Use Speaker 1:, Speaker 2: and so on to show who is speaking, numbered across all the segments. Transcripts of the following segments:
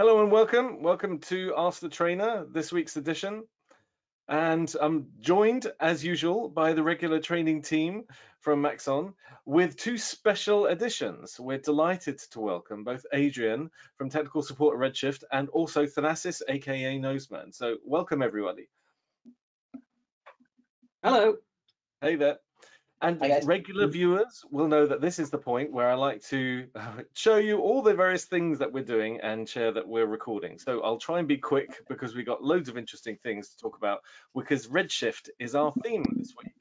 Speaker 1: Hello and welcome. Welcome to Ask the Trainer, this week's edition. And I'm joined, as usual, by the regular training team from Maxon with two special additions. We're delighted to welcome both Adrian from Technical Support at Redshift and also Thanasis, aka Noseman. So welcome everybody.
Speaker 2: Hello.
Speaker 1: Hey there. And regular viewers will know that this is the point where I like to uh, show you all the various things that we're doing and share that we're recording. So I'll try and be quick because we've got loads of interesting things to talk about because Redshift is our theme this week,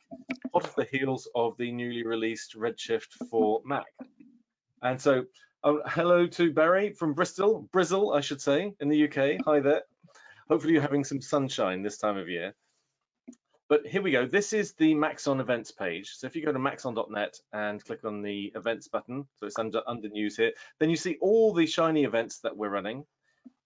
Speaker 1: hot off the heels of the newly released Redshift for Mac. And so um, hello to Barry from Bristol, Brizzle, I should say, in the UK. Hi there. Hopefully you're having some sunshine this time of year. But here we go. This is the Maxon events page. So if you go to maxon.net and click on the events button, so it's under, under news here, then you see all the shiny events that we're running.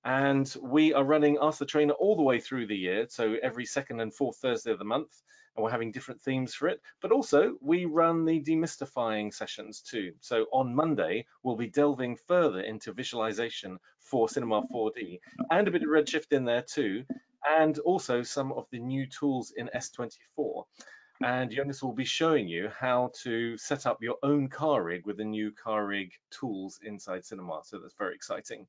Speaker 1: And we are running Ask the Trainer all the way through the year. So every second and fourth Thursday of the month, and we're having different themes for it. But also we run the demystifying sessions too. So on Monday, we'll be delving further into visualization for Cinema 4D and a bit of Redshift in there too and also some of the new tools in S24. And Jonas will be showing you how to set up your own car rig with the new car rig tools inside Cinema. So that's very exciting.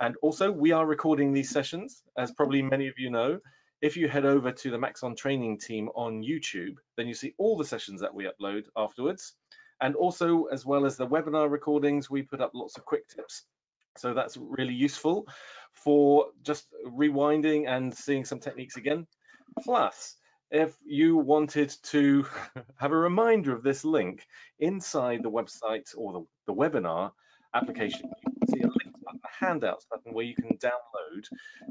Speaker 1: And also we are recording these sessions, as probably many of you know. If you head over to the Maxon training team on YouTube, then you see all the sessions that we upload afterwards. And also, as well as the webinar recordings, we put up lots of quick tips. So that's really useful for just rewinding and seeing some techniques again. Plus, if you wanted to have a reminder of this link inside the website or the, the webinar application, you can see a handouts button where you can download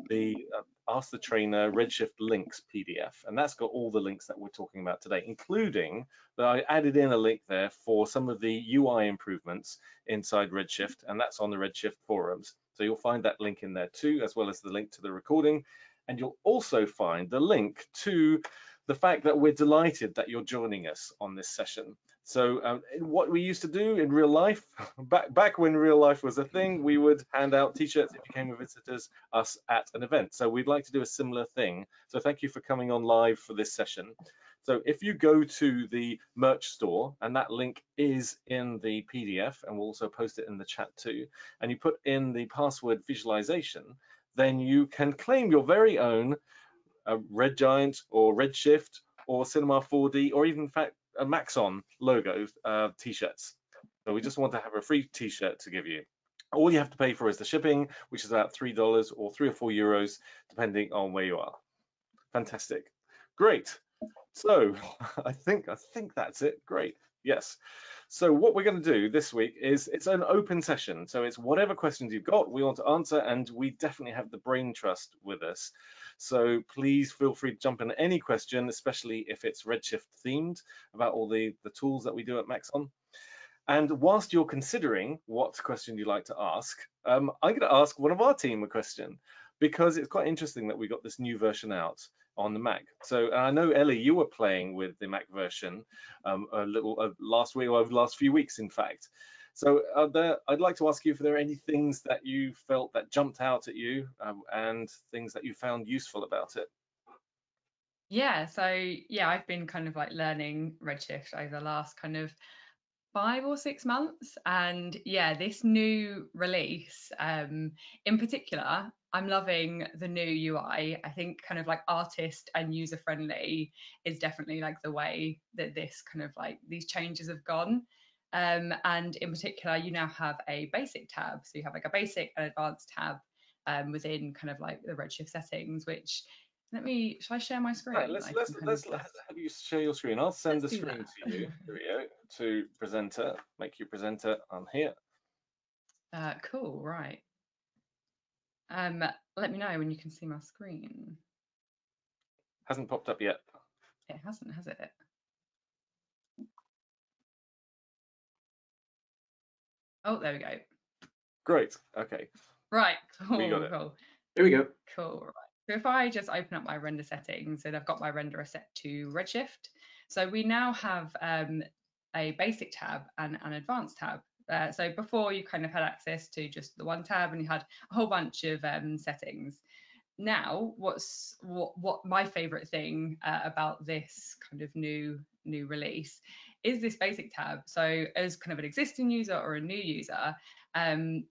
Speaker 1: the uh, Ask the Trainer Redshift links PDF. And that's got all the links that we're talking about today, including that I added in a link there for some of the UI improvements inside Redshift, and that's on the Redshift forums. So you'll find that link in there too, as well as the link to the recording. And you'll also find the link to the fact that we're delighted that you're joining us on this session. So um, what we used to do in real life, back back when real life was a thing, we would hand out t-shirts if you came with visitors us at an event. So we'd like to do a similar thing. So thank you for coming on live for this session. So if you go to the merch store, and that link is in the PDF, and we'll also post it in the chat too, and you put in the password visualization, then you can claim your very own uh, Red Giant or Redshift or Cinema 4D or even in fact a Maxon logo uh, t-shirts. So we just want to have a free t-shirt to give you. All you have to pay for is the shipping, which is about $3 or three or four euros, depending on where you are. Fantastic. Great. So I think I think that's it. Great. Yes. So what we're going to do this week is it's an open session. So it's whatever questions you've got, we want to answer, and we definitely have the brain trust with us. So please feel free to jump in any question, especially if it's Redshift themed about all the, the tools that we do at Maxon. And whilst you're considering what question you'd like to ask, um, I'm going to ask one of our team a question because it's quite interesting that we got this new version out on the Mac. So I know Ellie, you were playing with the Mac version um, a little uh, last week or over the last few weeks, in fact. So there, I'd like to ask you if there are any things that you felt that jumped out at you um, and things that you found useful about it.
Speaker 3: Yeah, so yeah, I've been kind of like learning Redshift over the last kind of five or six months and yeah this new release um in particular i'm loving the new ui i think kind of like artist and user friendly is definitely like the way that this kind of like these changes have gone um and in particular you now have a basic tab so you have like a basic and advanced tab um, within kind of like the redshift settings which let me, shall I share my screen?
Speaker 1: Right, let's let's let's, let's have you share your screen. I'll send let's the screen to you. Here we go. To presenter, make you presenter on here.
Speaker 3: Uh, cool, right. Um, let me know when you can see my screen.
Speaker 1: Hasn't popped up yet.
Speaker 3: It hasn't, has it? Oh, there we go.
Speaker 1: Great. Okay.
Speaker 3: Right. Cool. We got it. Cool.
Speaker 2: There we go.
Speaker 3: Cool. Right. So if I just open up my render settings and I've got my renderer set to Redshift, so we now have um, a basic tab and an advanced tab. Uh, so before you kind of had access to just the one tab and you had a whole bunch of um, settings. Now, what's what what my favorite thing uh, about this kind of new new release is this basic tab. So as kind of an existing user or a new user, um,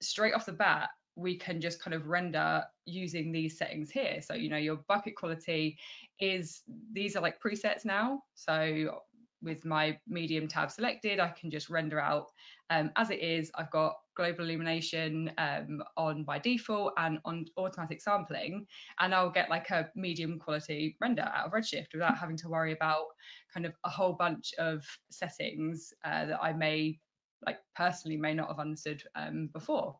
Speaker 3: straight off the bat, we can just kind of render using these settings here. So, you know, your bucket quality is, these are like presets now. So with my medium tab selected, I can just render out um, as it is. I've got global illumination um, on by default and on automatic sampling, and I'll get like a medium quality render out of Redshift without having to worry about kind of a whole bunch of settings uh, that I may like personally may not have understood um, before.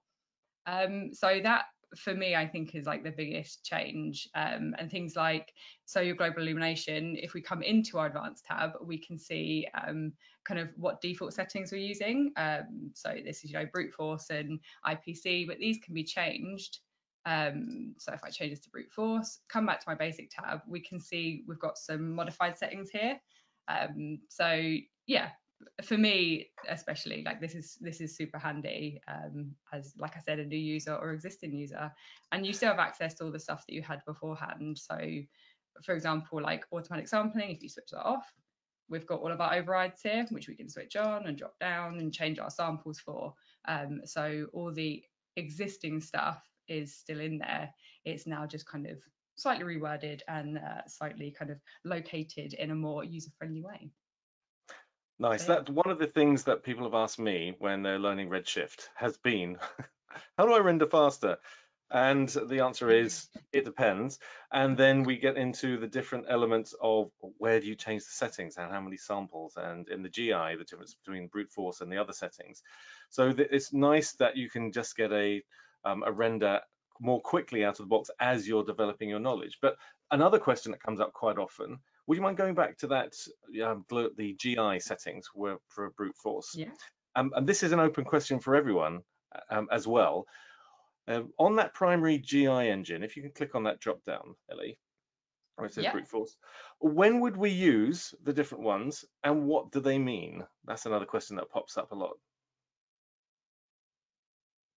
Speaker 3: Um, so that for me, I think is like the biggest change. Um, and things like, so your global illumination, if we come into our advanced tab, we can see um, kind of what default settings we're using. Um, so this is, you know, brute force and IPC, but these can be changed. Um, so if I change this to brute force, come back to my basic tab, we can see we've got some modified settings here. Um, so yeah, for me especially like this is this is super handy um, as like i said a new user or existing user. And you still have access to all the stuff that you had beforehand. So for example like automatic sampling if you switch that off we've got all of our overrides here which we can switch on and drop down and change our samples for. Um, so all the existing stuff is still in there. It's now just kind of slightly reworded and uh, slightly kind of located in a more user friendly way
Speaker 1: Nice. That one of the things that people have asked me when they're learning Redshift has been, how do I render faster? And the answer is it depends. And then we get into the different elements of where do you change the settings and how many samples and in the GI, the difference between brute force and the other settings. So it's nice that you can just get a, um, a render more quickly out of the box as you're developing your knowledge. But another question that comes up quite often would you mind going back to that, um, the GI settings were for brute force?
Speaker 3: Yeah.
Speaker 1: Um, and this is an open question for everyone um, as well. Uh, on that primary GI engine, if you can click on that drop down, Ellie, where it says yeah. brute force, when would we use the different ones and what do they mean? That's another question that pops up a lot.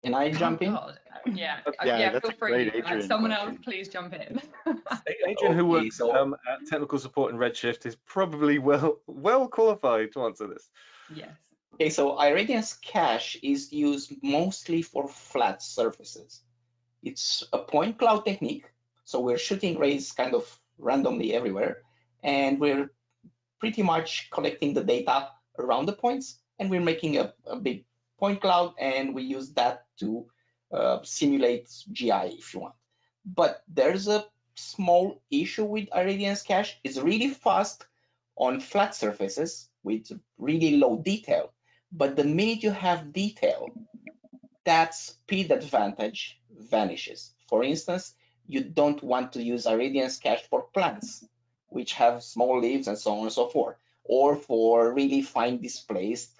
Speaker 2: Can I jump in?
Speaker 3: Oh, yeah, yeah, yeah feel free. Uh, someone question. else, please jump in.
Speaker 1: Adrian, who works um, at technical support in Redshift, is probably well well qualified to answer this.
Speaker 3: Yes.
Speaker 2: Okay, so Irradiance cache is used mostly for flat surfaces. It's a point cloud technique, so we're shooting rays kind of randomly everywhere, and we're pretty much collecting the data around the points, and we're making a, a big point cloud, and we use that to uh, simulate GI if you want. But there's a small issue with Irradiance cache. It's really fast on flat surfaces with really low detail. But the minute you have detail, that speed advantage vanishes. For instance, you don't want to use Irradiance cache for plants, which have small leaves and so on and so forth, or for really fine displaced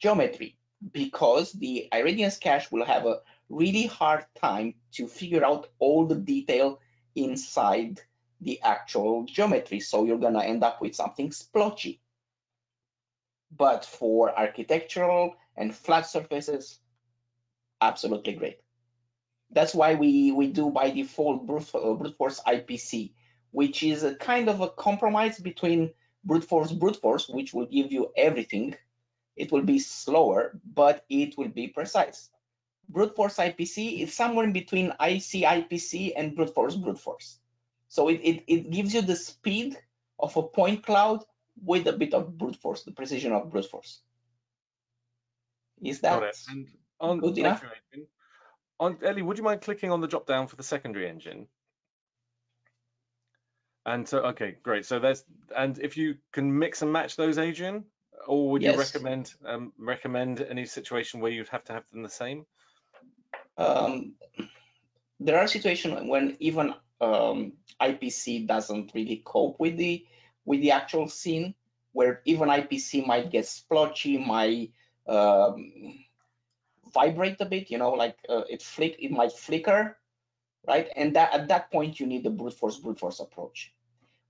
Speaker 2: geometry because the Irradiance cache will have a really hard time to figure out all the detail inside the actual geometry. So you're gonna end up with something splotchy. But for architectural and flat surfaces, absolutely great. That's why we, we do by default brute, uh, brute force IPC, which is a kind of a compromise between brute force brute force, which will give you everything, it will be slower, but it will be precise. Brute force IPC is somewhere in between IC IPC and brute force brute force. So it, it, it gives you the speed of a point cloud with a bit of brute force, the precision of brute force. Is that and on, good enough?
Speaker 1: On Ellie, would you mind clicking on the drop down for the secondary engine? And so, okay, great. So there's, and if you can mix and match those, Adrian, or would yes. you recommend um, recommend any situation where you'd have to have them the same?
Speaker 2: Um, there are situations when even um, IPC doesn't really cope with the with the actual scene, where even IPC might get splotchy, might um, vibrate a bit, you know, like uh, it flick, it might flicker, right? And that at that point you need the brute force brute force approach.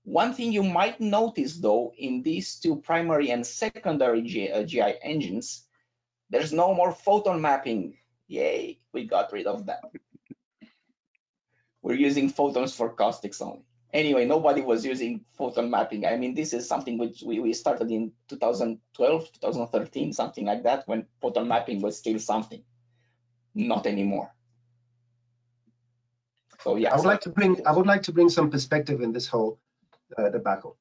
Speaker 2: One thing you might notice though in these two primary and secondary GI uh, engines, There's no more photon mapping. Yay, we got rid of that. We're using photons for caustics only. Anyway, nobody was using photon mapping. I mean, this is something which we, we started in 2012, 2013, something like that, when photon mapping was still something. Not anymore. So yeah.
Speaker 4: I would like to bring I would like to bring some perspective in this whole uh, debacle.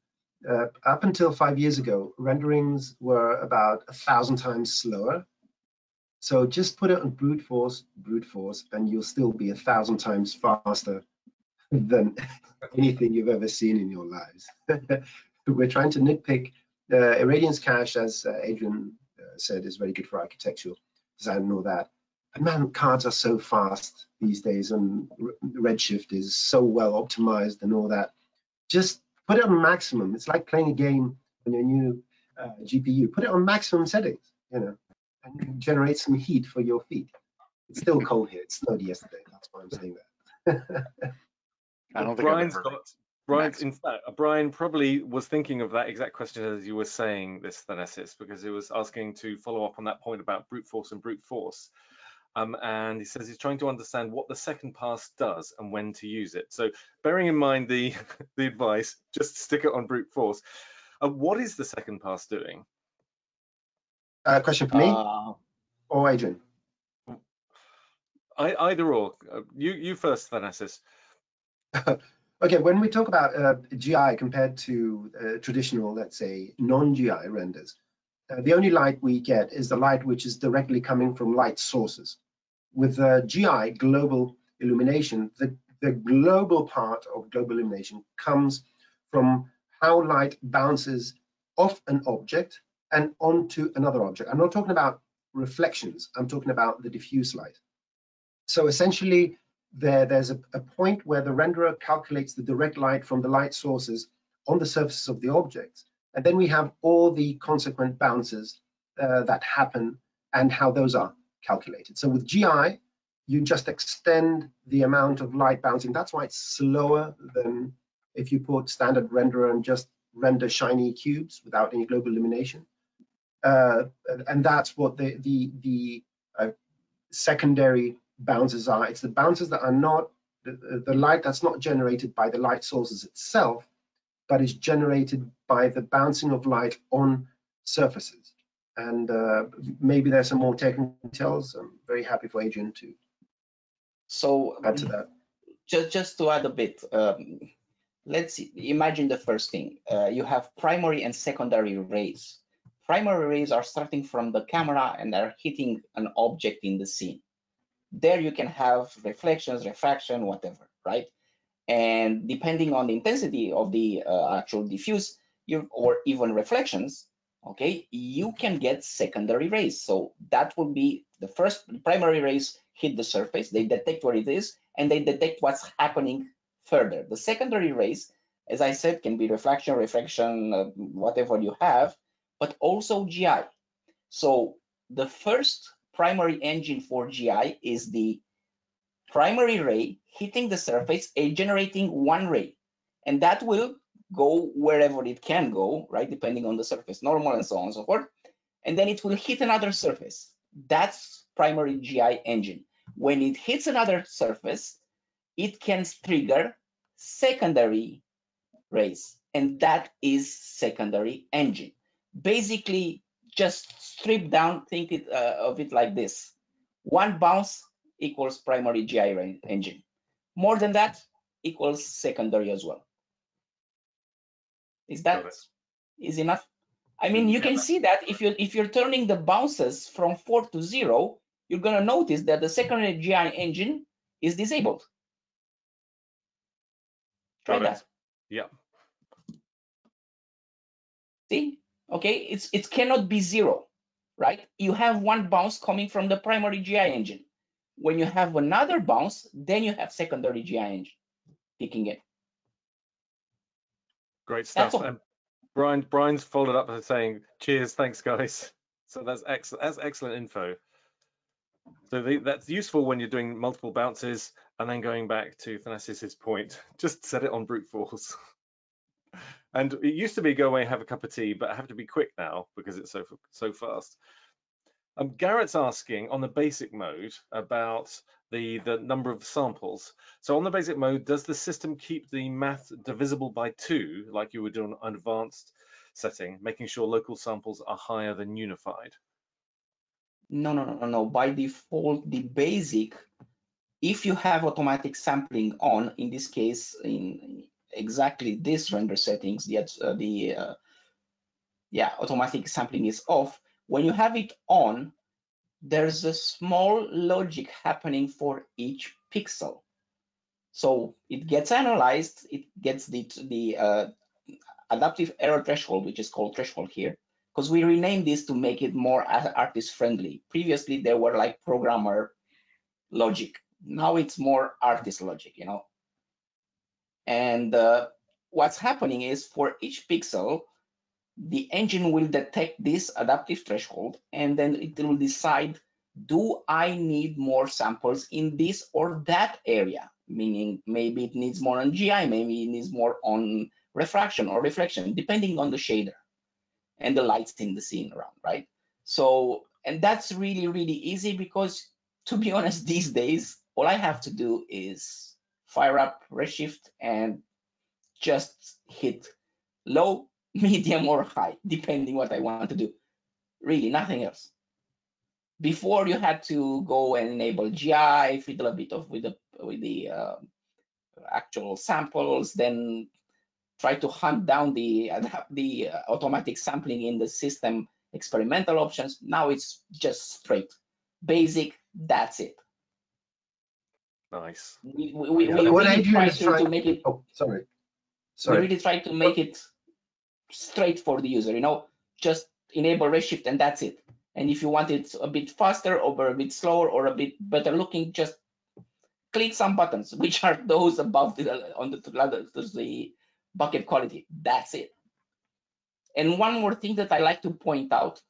Speaker 4: Uh, up until five years ago, renderings were about a thousand times slower. So just put it on brute force, brute force, and you'll still be a thousand times faster than anything you've ever seen in your lives. We're trying to nitpick. Uh, Irradiance cache, as uh, Adrian uh, said, is very good for architectural design and all that. But man, cards are so fast these days, and Redshift is so well optimized and all that. Just put it on maximum. It's like playing a game on your new uh, GPU. Put it on maximum settings, you know, and generate some heat for your feet. It's still cold here. It snowed yesterday. That's why I'm saying that.
Speaker 1: I don't think Brian's got Brian, in fact, Brian probably was thinking of that exact question as you were saying this, Thanasis, because he was asking to follow up on that point about brute force and brute force. Um, and he says he's trying to understand what the second pass does and when to use it. So bearing in mind the, the advice, just stick it on brute force. Uh, what is the second pass doing?
Speaker 4: Uh, question for me uh, or Adrian?
Speaker 1: I, either or. Uh, you, you first, Thanasis.
Speaker 4: okay, when we talk about uh, GI compared to uh, traditional, let's say, non-GI renders, the only light we get is the light which is directly coming from light sources. With uh, GI, global illumination, the, the global part of global illumination comes from how light bounces off an object and onto another object. I'm not talking about reflections, I'm talking about the diffuse light. So essentially, there, there's a, a point where the renderer calculates the direct light from the light sources on the surfaces of the objects and then we have all the consequent bounces uh, that happen and how those are calculated. So with GI, you just extend the amount of light bouncing. That's why it's slower than if you put standard renderer and just render shiny cubes without any global illumination. Uh, and that's what the the the uh, secondary bounces are. It's the bounces that are not the, the light that's not generated by the light sources itself, but is generated by the bouncing of light on surfaces. And uh, maybe there's some more technical details. I'm very happy for Adrian to
Speaker 2: so
Speaker 4: add to that.
Speaker 2: Just, just to add a bit, um, let's imagine the first thing. Uh, you have primary and secondary rays. Primary rays are starting from the camera and are hitting an object in the scene. There you can have reflections, refraction, whatever, right? And depending on the intensity of the uh, actual diffuse or even reflections, okay, you can get secondary rays. So that will be the first primary rays hit the surface, they detect where it is, and they detect what's happening further. The secondary rays, as I said, can be reflection, refraction, uh, whatever you have, but also GI. So the first primary engine for GI is the primary ray hitting the surface and generating one ray. And that will go wherever it can go, right? Depending on the surface normal and so on and so forth. And then it will hit another surface. That's primary GI engine. When it hits another surface, it can trigger secondary rays. And that is secondary engine. Basically, just strip down, think it, uh, of it like this. One bounce equals primary GI engine. More than that equals secondary as well. Is that is enough? I mean, you can see that if you if you're turning the bounces from four to zero, you're gonna notice that the secondary GI engine is disabled. Try Got that.
Speaker 1: Yeah.
Speaker 2: See, okay, it's it cannot be zero, right? You have one bounce coming from the primary GI engine. When you have another bounce, then you have secondary GI engine kicking in.
Speaker 1: Great stuff. And Brian, Brian's followed up by saying, "Cheers, thanks, guys." So that's excellent. That's excellent info. So the, that's useful when you're doing multiple bounces and then going back to Thanasis's point, just set it on brute force. and it used to be go away and have a cup of tea, but I have to be quick now because it's so so fast. Um, Garrett's asking on the basic mode about the, the number of samples. So on the basic mode, does the system keep the math divisible by two, like you would do on an advanced setting, making sure local samples are higher than unified?
Speaker 2: No, no, no, no. By default, the basic, if you have automatic sampling on, in this case, in exactly this render settings, the, uh, the uh, yeah, automatic sampling is off. When you have it on, there's a small logic happening for each pixel. So it gets analyzed, it gets the, the uh, adaptive error threshold, which is called threshold here, because we renamed this to make it more artist friendly. Previously, there were like programmer logic. Now it's more artist logic, you know. And uh, what's happening is for each pixel, the engine will detect this adaptive threshold and then it will decide, do I need more samples in this or that area? Meaning maybe it needs more on GI, maybe it needs more on refraction or reflection, depending on the shader and the lights in the scene around, right? So, and that's really, really easy because to be honest, these days, all I have to do is fire up Redshift and just hit low medium or high, depending what I want to do. Really, nothing else. Before you had to go and enable GI, fiddle a bit of with the with the uh, actual samples, then try to hunt down the the uh, automatic sampling in the system experimental options. Now it's just straight basic. That's it.
Speaker 1: Nice.
Speaker 2: We we, we, we really try to, to, make it.
Speaker 4: Oh, sorry. Sorry.
Speaker 2: We really try to make it straight for the user, you know, just enable Redshift and that's it. And if you want it a bit faster or a bit slower or a bit better looking, just click some buttons, which are those above the on the, the bucket quality. That's it. And one more thing that I like to point out,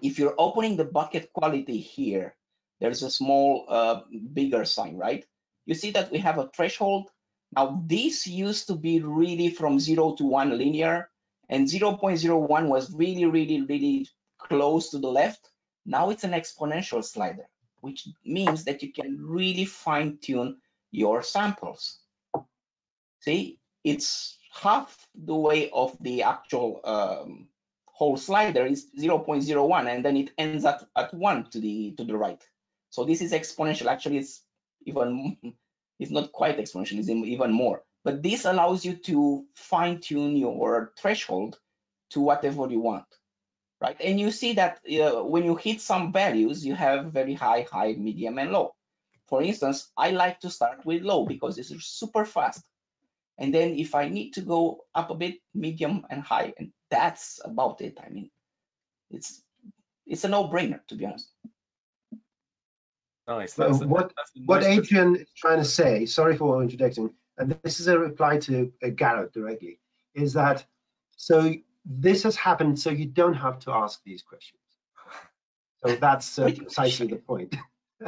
Speaker 2: if you're opening the bucket quality here, there's a small uh, bigger sign, right? You see that we have a threshold. Now this used to be really from zero to one linear and 0.01 was really, really, really close to the left. Now it's an exponential slider, which means that you can really fine tune your samples. See, it's half the way of the actual um, whole slider is 0.01 and then it ends at, at one to the to the right. So this is exponential. Actually, it's even it's not quite exponential, it's even more. But this allows you to fine tune your threshold to whatever you want, right? And you see that uh, when you hit some values, you have very high, high, medium, and low. For instance, I like to start with low because it's super fast. And then if I need to go up a bit, medium and high, and that's about it. I mean, it's it's a no-brainer to be honest.
Speaker 1: Nice.
Speaker 4: That's, what that's nice what Adrian is trying to say, sorry for interjecting, and this is a reply to uh, Garrett directly, is that so this has happened so you don't have to ask these questions. So that's uh, precisely the point.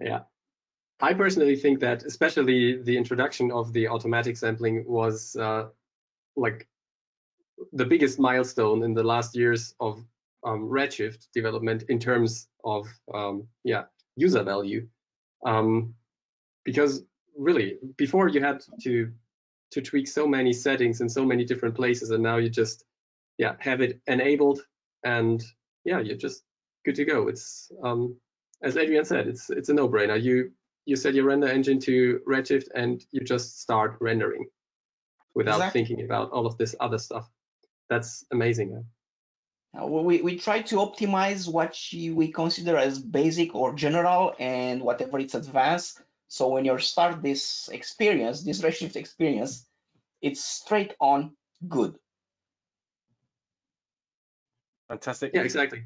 Speaker 5: yeah. I personally think that especially the introduction of the automatic sampling was uh, like the biggest milestone in the last years of um, Redshift development in terms of um, yeah user value, um, because really before you had to to tweak so many settings in so many different places and now you just yeah have it enabled and yeah you're just good to go. It's um as adrian said it's it's a no-brainer. You you set your render engine to redshift and you just start rendering without exactly. thinking about all of this other stuff. That's amazing
Speaker 2: uh, we, we try to optimize what we consider as basic or general and whatever it's advanced so when you start this experience, this Redshift experience, it's straight on good.
Speaker 1: Fantastic.
Speaker 5: Yeah, exactly.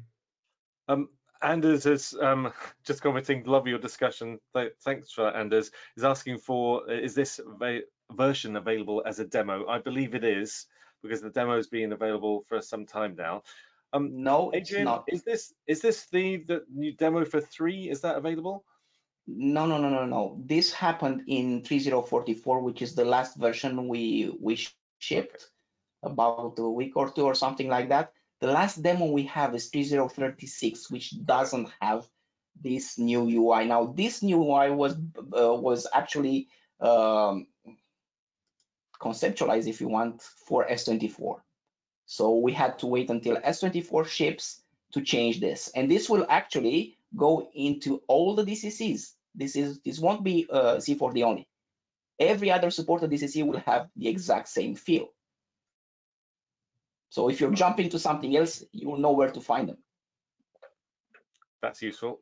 Speaker 1: Um, Anders is um, just commenting, love your discussion. Thanks for that, Anders. Is asking for, is this version available as a demo? I believe it is, because the demo has been available for some time now.
Speaker 2: Um, no, Adrian, not.
Speaker 1: Is this is this the the new demo for three? Is that available?
Speaker 2: No, no, no, no, no. This happened in 3044, which is the last version we we shipped about a week or two or something like that. The last demo we have is 3036, which doesn't have this new UI. Now, this new UI was uh, was actually um, conceptualized, if you want, for S24. So we had to wait until S24 ships to change this, and this will actually go into all the DCCs. This is this won't be uh, C4D only. Every other supported DCC will have the exact same feel. So if you're jumping to something else, you will know where to find them.
Speaker 1: That's useful.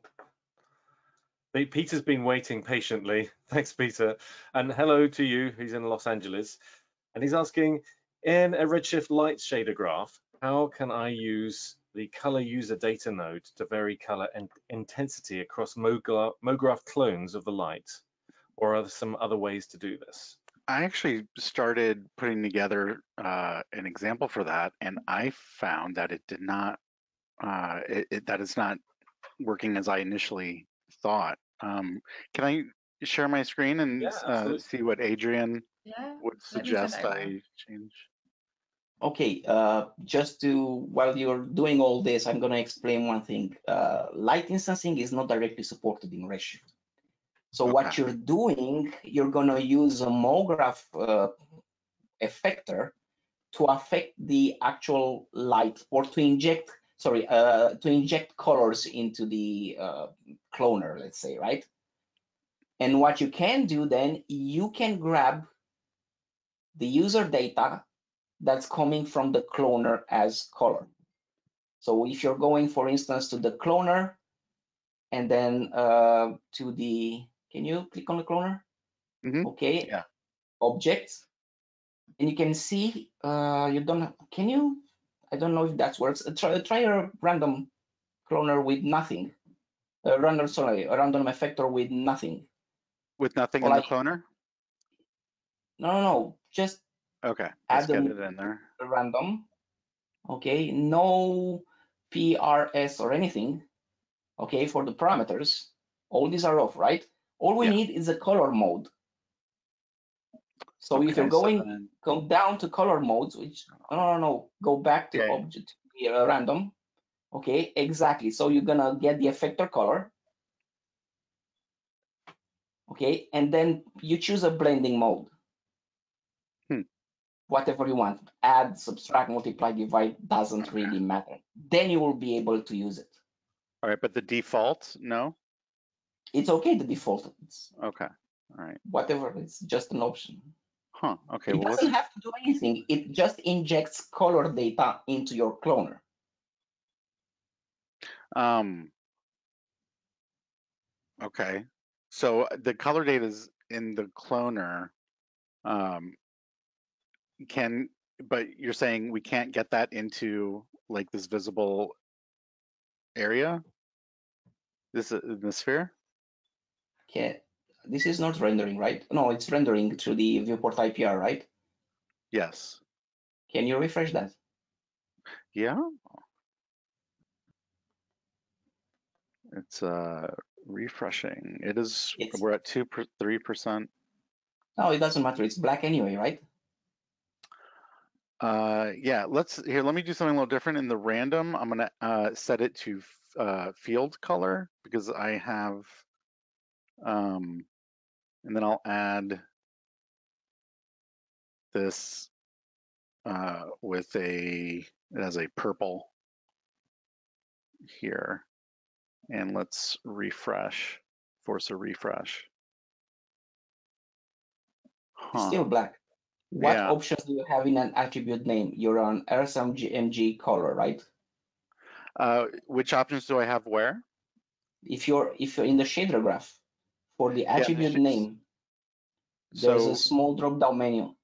Speaker 1: Peter's been waiting patiently. Thanks, Peter. And hello to you. He's in Los Angeles. And he's asking, in a Redshift light shader graph, how can I use the color user data node to vary color and intensity across MoGraph, MoGraph clones of the light? Or are there some other ways to do this?
Speaker 6: I actually started putting together uh, an example for that, and I found that it did not, uh, it, it, that it's not working as I initially thought. Um, can I share my screen and
Speaker 1: yeah,
Speaker 6: uh, see what Adrian
Speaker 3: yeah,
Speaker 6: would suggest I change?
Speaker 2: Okay, uh, just to, while you're doing all this, I'm gonna explain one thing. Uh, light instancing is not directly supported in Redshift. So okay. what you're doing, you're gonna use a MoGraph uh, effector to affect the actual light or to inject, sorry, uh, to inject colors into the uh, cloner, let's say, right? And what you can do then, you can grab the user data that's coming from the cloner as color. So if you're going, for instance, to the cloner and then uh, to the, can you click on the cloner?
Speaker 6: Mm -hmm.
Speaker 2: Okay.
Speaker 6: Yeah.
Speaker 2: Objects. And you can see, uh, you don't, can you, I don't know if that works. Try, try a random cloner with nothing. A random, sorry, a random effector with nothing.
Speaker 6: With nothing in the cloner?
Speaker 2: No, no, no. Just
Speaker 6: Okay, let's get it in there.
Speaker 2: Random. Okay, no PRS or anything. Okay, for the parameters, all these are off, right? All we yeah. need is a color mode. So okay, if you're going, so then... go down to color modes, which no, no, no, go back to okay. object uh, random. Okay, exactly. So you're gonna get the effector color. Okay, and then you choose a blending mode whatever you want. Add, subtract, multiply, divide doesn't really matter. Then you will be able to use it.
Speaker 6: All right, but the default, no?
Speaker 2: It's okay, the default. It's
Speaker 6: okay, all right.
Speaker 2: Whatever, it's just an option.
Speaker 6: Huh, okay.
Speaker 2: It
Speaker 6: well,
Speaker 2: doesn't have to do anything. It just injects color data into your cloner.
Speaker 6: Um, okay, so the color data is in the cloner. Um, can but you're saying we can't get that into like this visible area? This uh, in the sphere?
Speaker 2: Okay this is not rendering right? No it's rendering through the viewport ipr right?
Speaker 6: Yes.
Speaker 2: Can you refresh that?
Speaker 6: Yeah. It's uh refreshing. It is it's, we're at two three percent.
Speaker 2: No it doesn't matter. It's black anyway right
Speaker 6: uh, yeah, let's here. Let me do something a little different. In the random, I'm gonna uh, set it to uh, field color because I have, um, and then I'll add this uh, with a it has a purple here, and let's refresh. Force a refresh.
Speaker 2: Huh. Still black. What yeah. options do you have in an attribute name? You're on RSMG color, right?
Speaker 6: Uh, which options do I have where?
Speaker 2: If you're if you're in the shader graph for the attribute yeah, name, there's so, a small drop down menu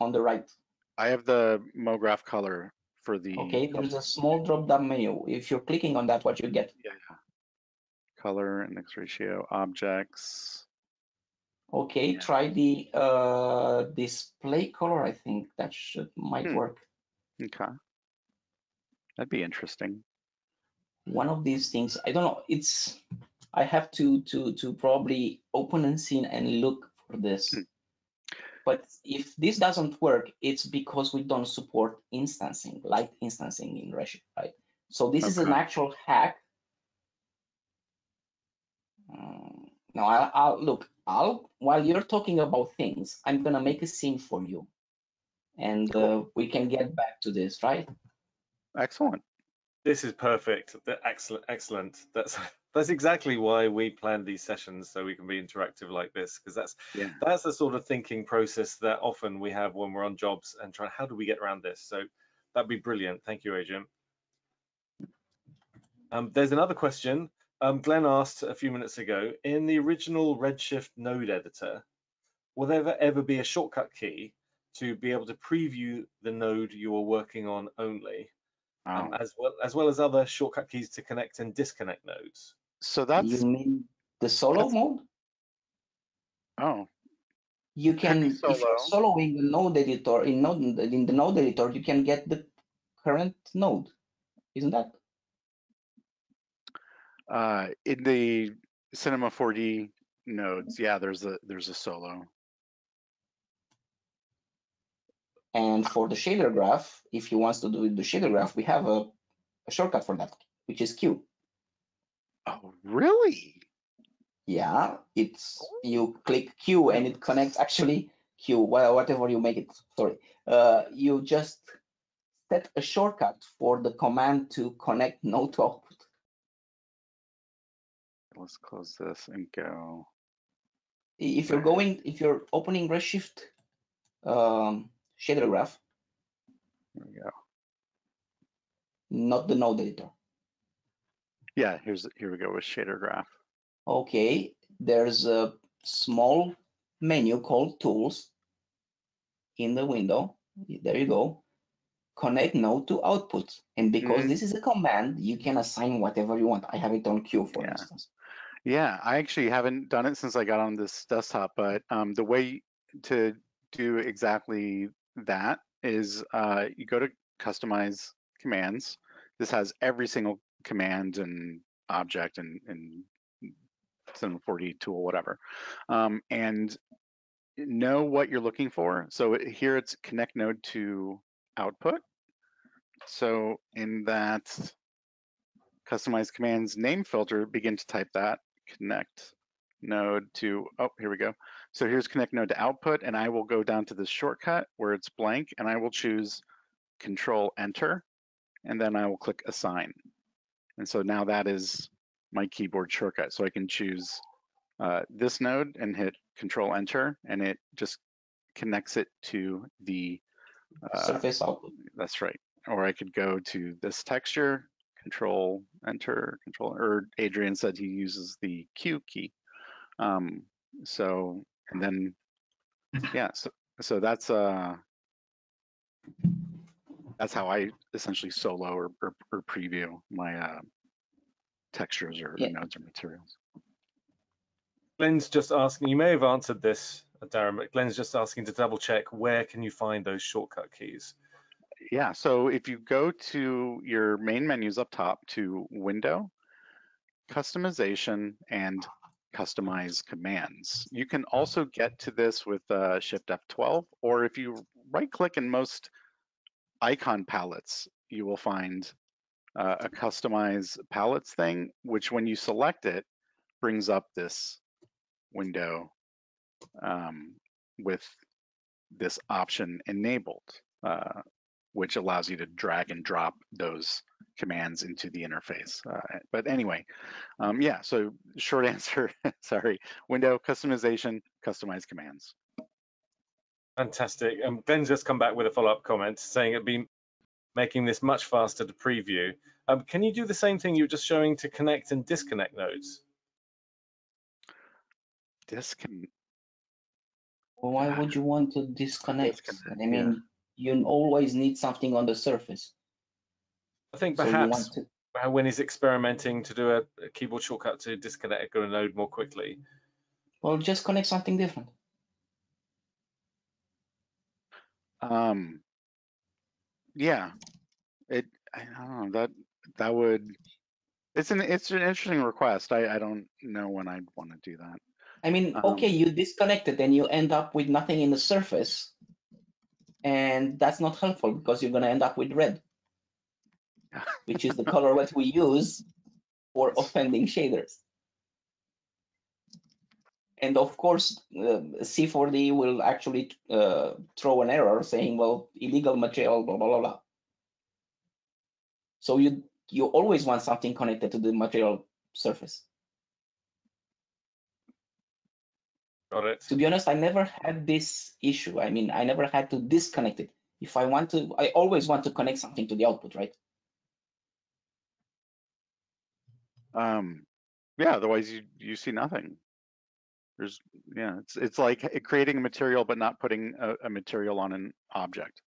Speaker 2: on the right.
Speaker 6: I have the MoGraph color for the.
Speaker 2: Okay, there's a small drop down menu. If you're clicking on that, what you get?
Speaker 6: Yeah. Color, index ratio, objects.
Speaker 2: Okay, try the uh, display color. I think that should might hmm. work.
Speaker 6: Okay, that'd be interesting.
Speaker 2: One of these things, I don't know. It's I have to to to probably open and see and look for this. Hmm. But if this doesn't work, it's because we don't support instancing, light instancing in Redshift, right? So this is an actual hack. Um, now, I'll, I'll look. I'll while you're talking about things, I'm gonna make a scene for you, and uh, we can get back to this, right?
Speaker 6: Excellent.
Speaker 1: This is perfect. Excellent, excellent. That's that's exactly why we plan these sessions so we can be interactive like this because that's
Speaker 6: Yeah.
Speaker 1: that's the sort of thinking process that often we have when we're on jobs and try how do we get around this. So that'd be brilliant. Thank you, Adrian. Um, there's another question. Um, Glenn asked a few minutes ago, in the original Redshift node editor, will there ever, ever be a shortcut key to be able to preview the node you are working on only? um, as well as well as other shortcut keys to connect and disconnect nodes.
Speaker 6: So that's
Speaker 2: you mean the solo
Speaker 6: that's-
Speaker 2: mode?
Speaker 6: oh
Speaker 2: You
Speaker 6: Can
Speaker 2: can,
Speaker 6: be
Speaker 2: if you're
Speaker 6: solo.
Speaker 2: soloing the node editor in node in the node editor, you can get the current node, isn't that?
Speaker 6: Uh, in the Cinema 4D nodes. Yeah, there's a there's a solo.
Speaker 2: And for the shader graph, if you want to do the shader graph, we have a, a shortcut for that, which is Q.
Speaker 6: Oh, really?
Speaker 2: Yeah, it's you click Q and it connects actually Q, whatever you make it. Sorry, uh, you just set a shortcut for the command to connect node to.
Speaker 6: Let's close this and go.
Speaker 2: If you're going, if you're opening Redshift um, shader graph,
Speaker 6: there we go.
Speaker 2: not the node editor.
Speaker 6: Yeah, here's here we go with shader graph.
Speaker 2: Okay, there's a small menu called Tools in the window. There you go. Connect node to output. And because
Speaker 6: Mhm.
Speaker 2: this is a command, you can assign whatever you want. I have it on Q, for
Speaker 6: Yeah.
Speaker 2: instance.
Speaker 6: Yeah, I actually haven't done it since I got on this desktop, but um, the way to do exactly that is uh, you go to customize commands. This has every single command and object and, and Cinema 4D tool, whatever. Um, and know what you're looking for. So here it's connect node to output. So in that customize commands name filter, begin to type that connect node to, oh, here we go. So here's connect node to output, and I will go down to this shortcut where it's blank, and I will choose control enter, and then I will click assign. And so now that is my keyboard shortcut. So I can choose uh, this node and hit control enter, and it just connects it to the, uh,
Speaker 2: Surface output.
Speaker 6: that's right. Or I could go to this texture, control enter, control, or Adrian said he uses the Q key. Um, so, and then, yeah, so, so that's, uh, that's how I essentially solo or, or, or preview my, uh, textures or
Speaker 2: Yeah.
Speaker 6: nodes or materials.
Speaker 1: Glenn's just asking, you may have answered this, Darren, but Glenn's just asking to double check where can you find those shortcut keys?
Speaker 6: Yeah, so if you go to your main menus up top to Window, Customization, and Customize Commands. You can also get to this with uh, Shift F12, or if you right-click in most icon palettes, you will find uh, a Customize Palettes thing, which when you select it, brings up this window um, with this option enabled. Uh, which allows you to drag and drop those commands into the interface. Uh, but anyway, um, yeah, so short answer, sorry, window customization, customize commands.
Speaker 1: Fantastic. Um, Glenn's just come back with a follow-up comment saying it'd be making this much faster to preview. Um, can you do the same thing you were just showing to connect and disconnect nodes?
Speaker 6: Disconnect.
Speaker 2: Well, why would you want to disconnect?
Speaker 6: Disconnect,
Speaker 2: I mean, you always need something on the surface.
Speaker 1: I think perhaps
Speaker 2: want to,
Speaker 1: when he's experimenting to do a, a keyboard shortcut to disconnect a node more quickly.
Speaker 2: well, just connect something different.
Speaker 6: um, yeah, it, I don't know, that, that would, it's an, it's an interesting request. I, I don't know when I'd want to do that.
Speaker 2: I mean,
Speaker 6: Um,
Speaker 2: okay, you disconnect it and you end up with nothing in the surface. And that's not helpful because you're going to end up with red, which is the color that we use for offending shaders. And of course, uh, C4D will actually uh, throw an error saying, well, illegal material, blah, blah, blah, blah. So you, you always want something connected to the material surface.
Speaker 1: Got it.
Speaker 2: to be honest, I never had this issue. I mean, I never had to disconnect it. If I want to, I always want to connect something to the output, right?
Speaker 6: Um, yeah, otherwise you, you see nothing. There's, yeah, it's, it's like creating a material, but not putting a, a material on an object.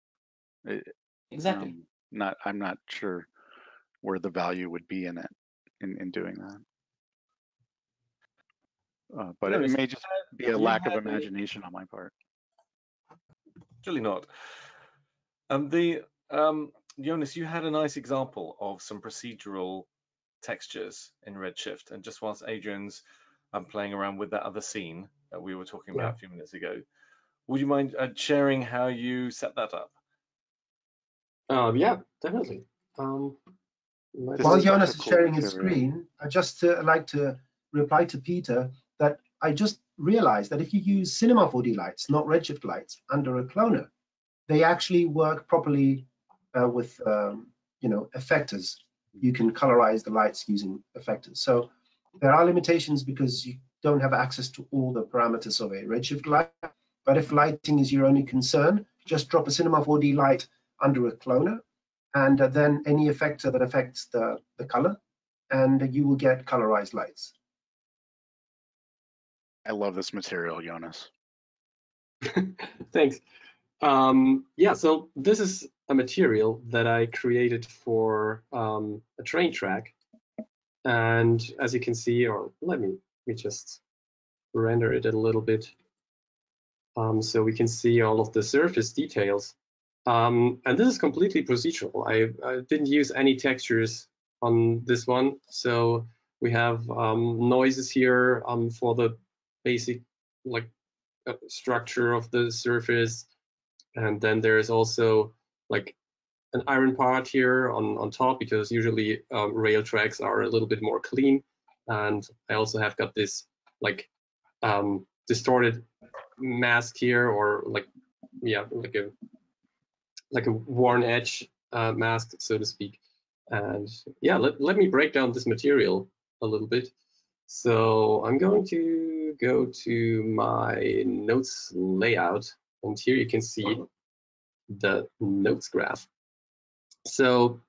Speaker 6: It-
Speaker 2: Exactly.
Speaker 6: um, Not, I'm not sure where the value would be in it, in, in doing that. Uh, but it may just be a lack of
Speaker 1: had a-
Speaker 6: imagination on my part.
Speaker 1: Actually not. Um, the um, Jonas, you had a nice example of some procedural textures in Redshift, and just whilst Adrian's um, playing around with that other scene that we were talking about
Speaker 5: Yeah.
Speaker 1: a few minutes ago, would you mind uh, sharing how you set that up?
Speaker 5: Um, yeah, definitely. Um,
Speaker 4: While
Speaker 6: is such a
Speaker 4: Jonas is sharing his screen, I just uh, like to reply to Peter that I just realized that if you use Cinema 4D lights, not Redshift lights, under a cloner, they actually work properly uh, with, um, you know, effectors. You can colorize the lights using effectors. So there are limitations because you don't have access to all the parameters of a Redshift light. But if lighting is your only concern, just drop a Cinema 4D light under a cloner and uh, then any effector that affects the, the color, and you will get colorized lights.
Speaker 6: I love this material, Jonas.
Speaker 5: Thanks. Um, yeah, so this is a material that I created for um, a train track. And as you can see, or let me, me just render it a little bit um, so we can see all of the surface details. Um, and this is completely procedural. I, I didn't use any textures on this one. So we have um, noises here um, for the basic like uh, structure of the surface. And then there's also like an iron part here on, on top because usually um, rail tracks are a little bit more clean. And I also have got this like um, distorted mask here or like, yeah, like a like a worn edge uh, mask, so to speak. And yeah, let, let me break down this material a little bit. So I'm going to go to my nodes layout, and here you can see uh-huh. the nodes graph. So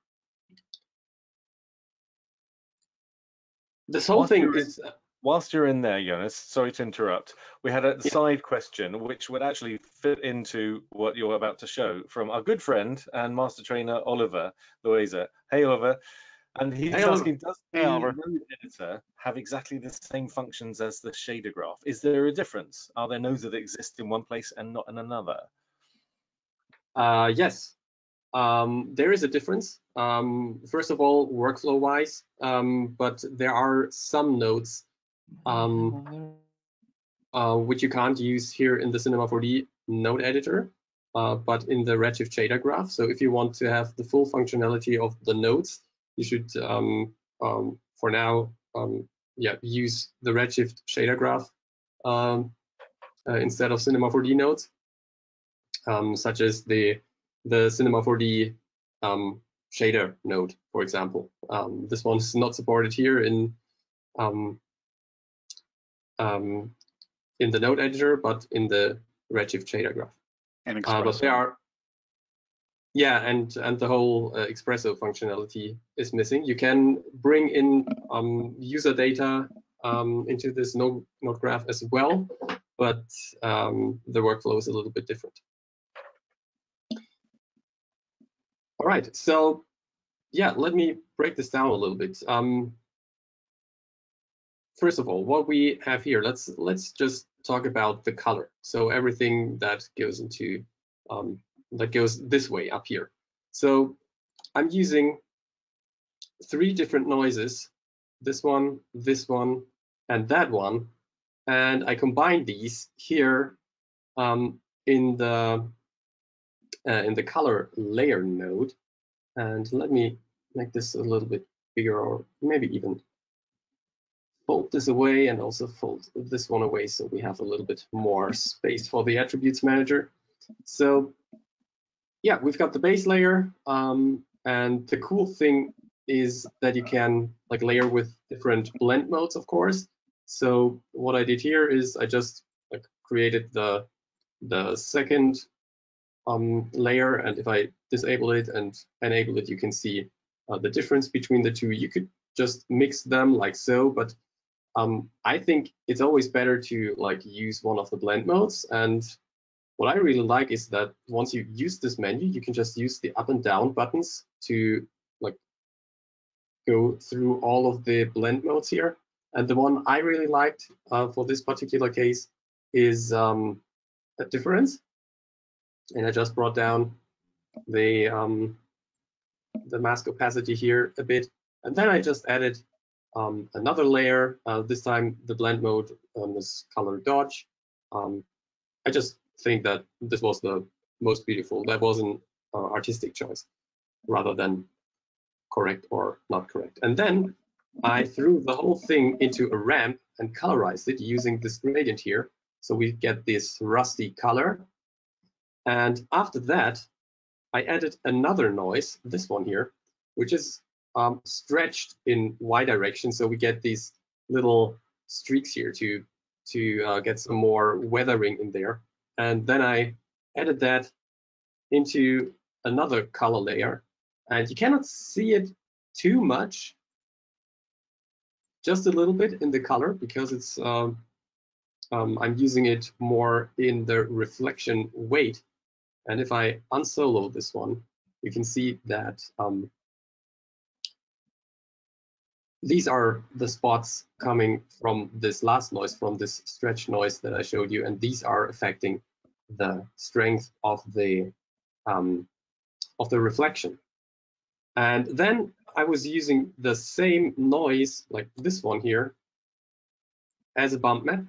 Speaker 5: this whole
Speaker 1: Whilst
Speaker 5: thing
Speaker 1: in-
Speaker 5: is uh,
Speaker 1: Whilst you're in there, Jonas, sorry to interrupt, we had a
Speaker 5: Yeah.
Speaker 1: side question which would actually fit into what you're about to show from our good friend and master trainer Oliver Loaiza. Hey, Oliver. And he's asking, does the node editor have exactly the same functions as the shader graph? Is there a difference? Are there nodes that exist in one place and not in another?
Speaker 5: Uh, yes, um, there is a difference. Um, first of all, workflow-wise, um, but there are some nodes um, uh, which you can't use here in the Cinema 4D node editor, uh, but in the Redshift shader graph. So if you want to have the full functionality of the nodes, you should, um, um, for now, um, yeah, use the Redshift shader graph um, uh, instead of Cinema 4D nodes, um, such as the the Cinema 4D um, shader node, for example. Um, this one is not supported here in um, um, in the node editor, but in the Redshift shader graph.
Speaker 6: And
Speaker 5: Uh, but there are, yeah, and and the whole uh, XPresso functionality is missing. You can bring in um, user data um, into this node, node graph as well, but um, the workflow is a little bit different. All right, so yeah, let me break this down a little bit. Um, first of all, what we have here, let's let's just talk about the color. So everything that goes into um, that goes this way up here. So I'm using three different noises, this one, this one, and that one, and I combine these here um, in the uh, in the color layer node. And let me make this a little bit bigger or maybe even fold this away and also fold this one away so we have a little bit more space for the attributes manager. So yeah, we've got the base layer. Um, and the cool thing is that you can like layer with different blend modes, of course. So what I did here is I just like created the the second um, layer, and if I disable it and enable it, you can see uh, the difference between the two. You could just mix them like so, but um, I think it's always better to like use one of the blend modes. And what I really like is that once you use this menu, you can just use the up and down buttons to like go through all of the blend modes here. And the one I really liked uh, for this particular case is um, a difference. And I just brought down the um, the mask opacity here a bit. And then I just added um, another layer. Uh, this time the blend mode um, was color dodge. Um, I just think that this was the most beautiful. That was an uh, artistic choice rather than correct or not correct. And then I threw the whole thing into a ramp and colorized it using this gradient here. So we get this rusty color. And after that, I added another noise, this one here, which is um, stretched in y direction. So we get these little streaks here to, to uh, get some more weathering in there. And then I added that into another color layer. And you cannot see it too much, just a little bit in the color because it's um, um, I'm using it more in the reflection weight. And if I unsolo this one, you can see that um, these are the spots coming from this last noise, from this stretch noise that I showed you, and these are affecting the strength of the um, of the reflection. And then I was using the same noise, like this one here, as a bump map.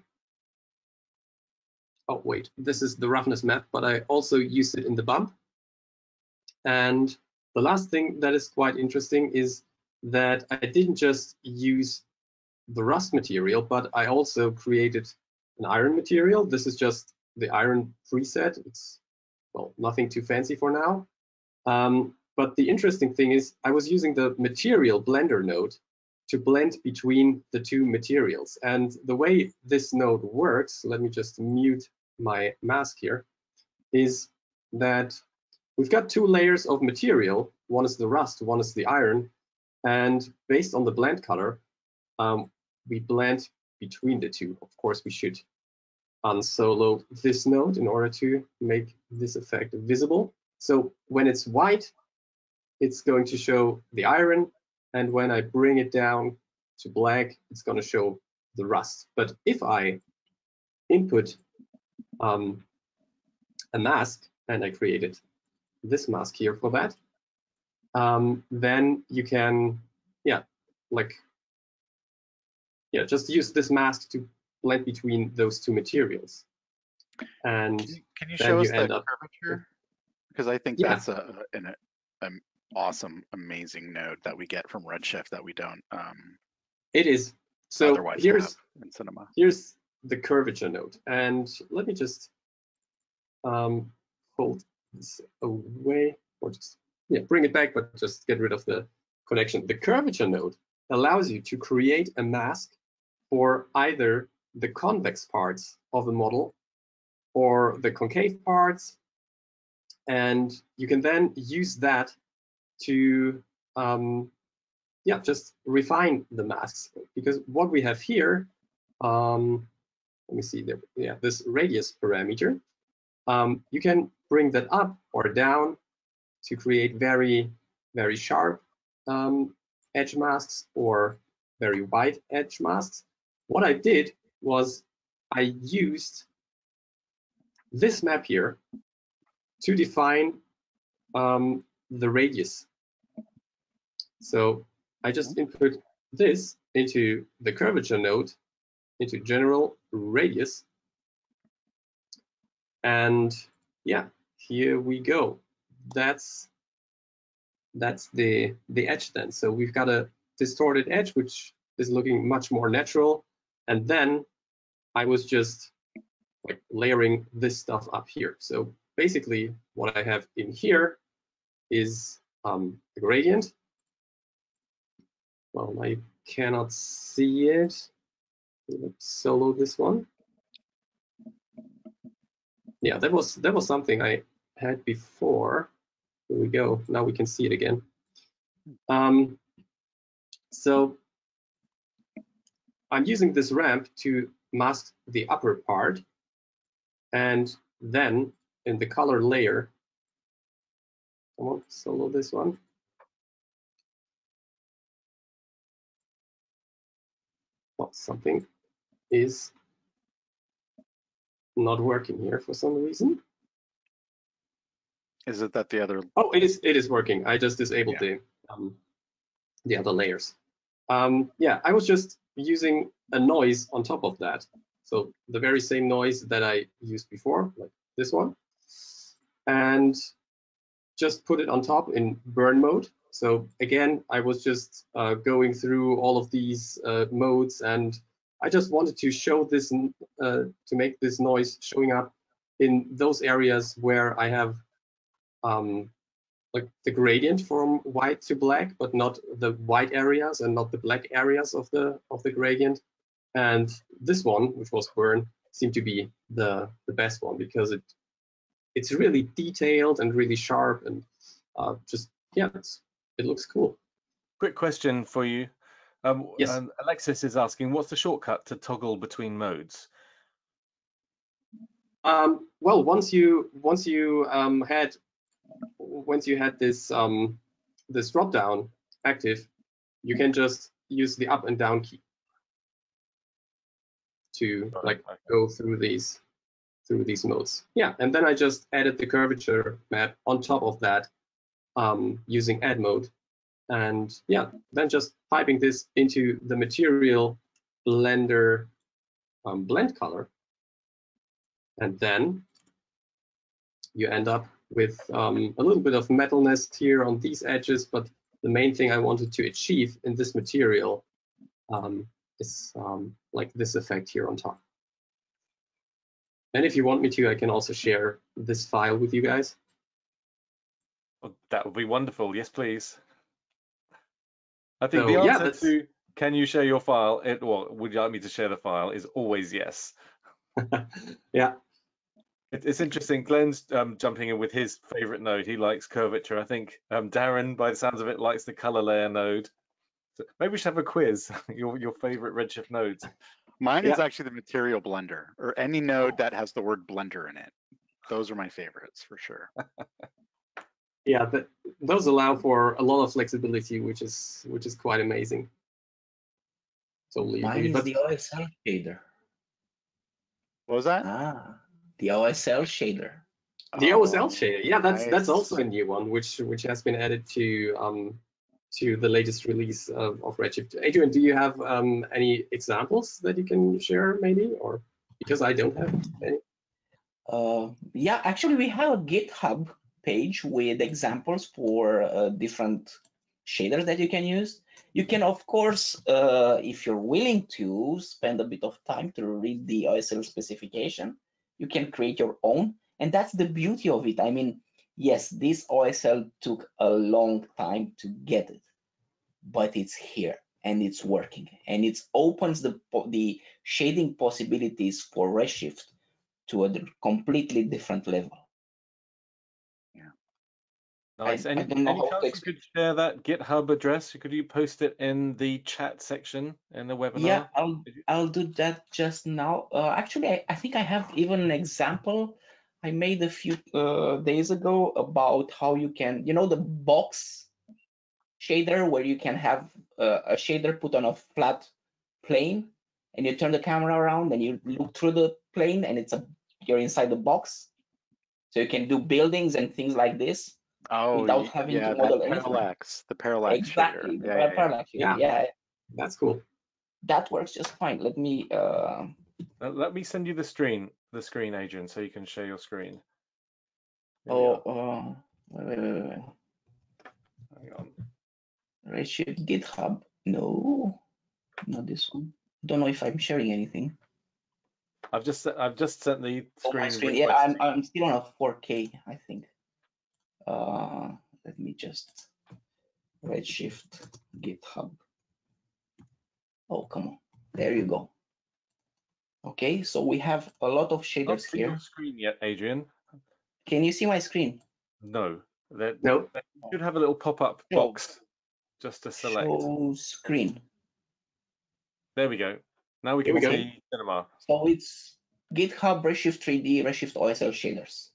Speaker 5: Oh, wait, this is the roughness map, but I also used it in the bump. And the last thing that is quite interesting is that I didn't just use the rust material, but I also created an iron material. This is just the iron preset. It's, well, nothing too fancy for now. Um, but the interesting thing is I was using the material blender node to blend between the two materials. And the way this node works, let me just mute my mask here, is that we've got two layers of material. One is the rust, one is the iron. And based on the blend color, um, we blend between the two. Of course, we should unsolo this node in order to make this effect visible. So when it's white, it's going to show the iron. And when I bring it down to black, it's going to show the rust. But if I input um, a mask, and I created this mask here for that, um, then you can, yeah, like, yeah, just use this mask to blend between those two materials. And
Speaker 6: can you, can you show us the curvature? Because I think yeah. that's a, an, an awesome, amazing node that we get from Redshift that we don't. Um,
Speaker 5: it is. So here's in Cinema. Here's the curvature node, and let me just um, hold this away, or just yeah, bring it back, but just get rid of the connection. The curvature node allows you to create a mask for either the convex parts of the model or the concave parts. And you can then use that to um, yeah, just refine the masks because what we have here, um, let me see yeah, this radius parameter, um, you can bring that up or down to create very, very sharp um, edge masks or very wide edge masks. What I did was I used this map here to define um, the radius. So I just input this into the curvature node into general radius. And yeah, here we go. That's that's the the edge then. So we've got a distorted edge, which is looking much more natural. And then I was just like layering this stuff up here. So basically what I have in here is um, a gradient. Well, I cannot see it. Let's solo this one. Yeah, that was that was something I had before. Here we go. Now we can see it again. Um, so I'm using this ramp to mask the upper part. And then in the color layer, come on, solo this one. Well, something is not working here for some reason.
Speaker 6: Is it that the other?
Speaker 5: Oh, it is. It is working. I just disabled yeah. the um, the other layers. Um, yeah, I was just using a noise on top of that. So the very same noise that I used before, like this one, and just put it on top in burn mode. So again, I was just uh, going through all of these uh, modes and I just wanted to show this, uh, to make this noise showing up in those areas where I have um, like the gradient from white to black, but not the white areas and not the black areas of the of the gradient. And this one, which was burn, seemed to be the the best one because it it's really detailed and really sharp and uh, just yeah, it looks cool.
Speaker 1: Quick question for you. Um,
Speaker 5: yes.
Speaker 1: Um, Alexis is asking, what's the shortcut to toggle between modes?
Speaker 5: Um, well, once you once you um, had once you had this um, this drop down active, you can just use the up and down key to like go through these through these modes. Yeah, and then I just added the curvature map on top of that um, using add mode. And yeah, then just piping this into the material blender um, blend color. And then you end up with um, a little bit of metalness here on these edges, but the main thing I wanted to achieve in this material um, is um, like this effect here on top. And if you want me to, I can also share this file with you guys.
Speaker 1: Well, that would be wonderful. Yes, please. I think so, the answer yeah, to can you share your file, it, well, would you like me to share the file, is always yes.
Speaker 5: yeah,
Speaker 1: it's interesting. Glenn's um, jumping in with his favorite node. He likes curvature. I think um, Darren, by the sounds of it, likes the color layer node. So maybe we should have a quiz. your your favorite Redshift nodes.
Speaker 6: Mine yeah. is actually the material blender, or any node that has the word blender in it. Those are my favorites for sure.
Speaker 5: yeah, but those allow for a lot of flexibility, which is which is quite amazing.
Speaker 2: Totally Mine is but... the OSL shader.
Speaker 6: What was that?
Speaker 2: Ah, the OSL shader.
Speaker 5: The oh, OSL shader, yeah, that's nice. that's also a new one, which which has been added to um to the latest release of, of Redshift. Adrian, do you have um, any examples that you can share, maybe, or because I don't have any?
Speaker 2: Uh, yeah, actually, we have a GitHub page with examples for uh, different shaders that you can use. You can, of course, uh, if you're willing to spend a bit of time to read the OSL specification, you can create your own. And that's the beauty of it. I mean, yes, this OSL took a long time to get it, but it's here and it's working and it opens the, the shading possibilities for Redshift to a completely different level.
Speaker 1: Nice. Any, any chance you could share that GitHub address? Could you post it in the chat section in the webinar?
Speaker 2: Yeah, I'll I'll do that just now. Uh, actually, I, I think I have even an example I made a few uh, days ago about how you can, you know, the box shader where you can have uh, a shader put on a flat plane and you turn the camera around and you look through the plane and it's a you're inside the box. So you can do buildings and things like this
Speaker 6: Oh, without having yeah, to model anything. parallax, the parallax
Speaker 2: exactly,
Speaker 6: shader.
Speaker 2: Yeah, yeah, parallax
Speaker 5: yeah. yeah, that's cool.
Speaker 2: that works just fine. Let me. Uh,
Speaker 1: uh, let me send you the screen, the screen, Adrian, so you can share your screen.
Speaker 2: Here oh, uh, wait, wait, wait, wait.
Speaker 1: Hang on.
Speaker 2: Redshift GitHub. No, not this one. Don't know if I'm sharing anything.
Speaker 1: I've just I've just sent the screen.
Speaker 2: Oh, screen. Yeah, I'm I'm still on a 4K, I think. Uh, let me just Redshift GitHub. Oh, come on. There you go. Okay, so we have a lot of shaders Not
Speaker 1: here.
Speaker 2: Your
Speaker 1: screen yet, Adrian?
Speaker 2: Can you see my screen?
Speaker 1: No. That, no. You should have a little pop-up box just to select.
Speaker 2: Show screen.
Speaker 1: There we go. Now we can we see cinema.
Speaker 2: So it's GitHub Redshift 3D Redshift OSL shaders.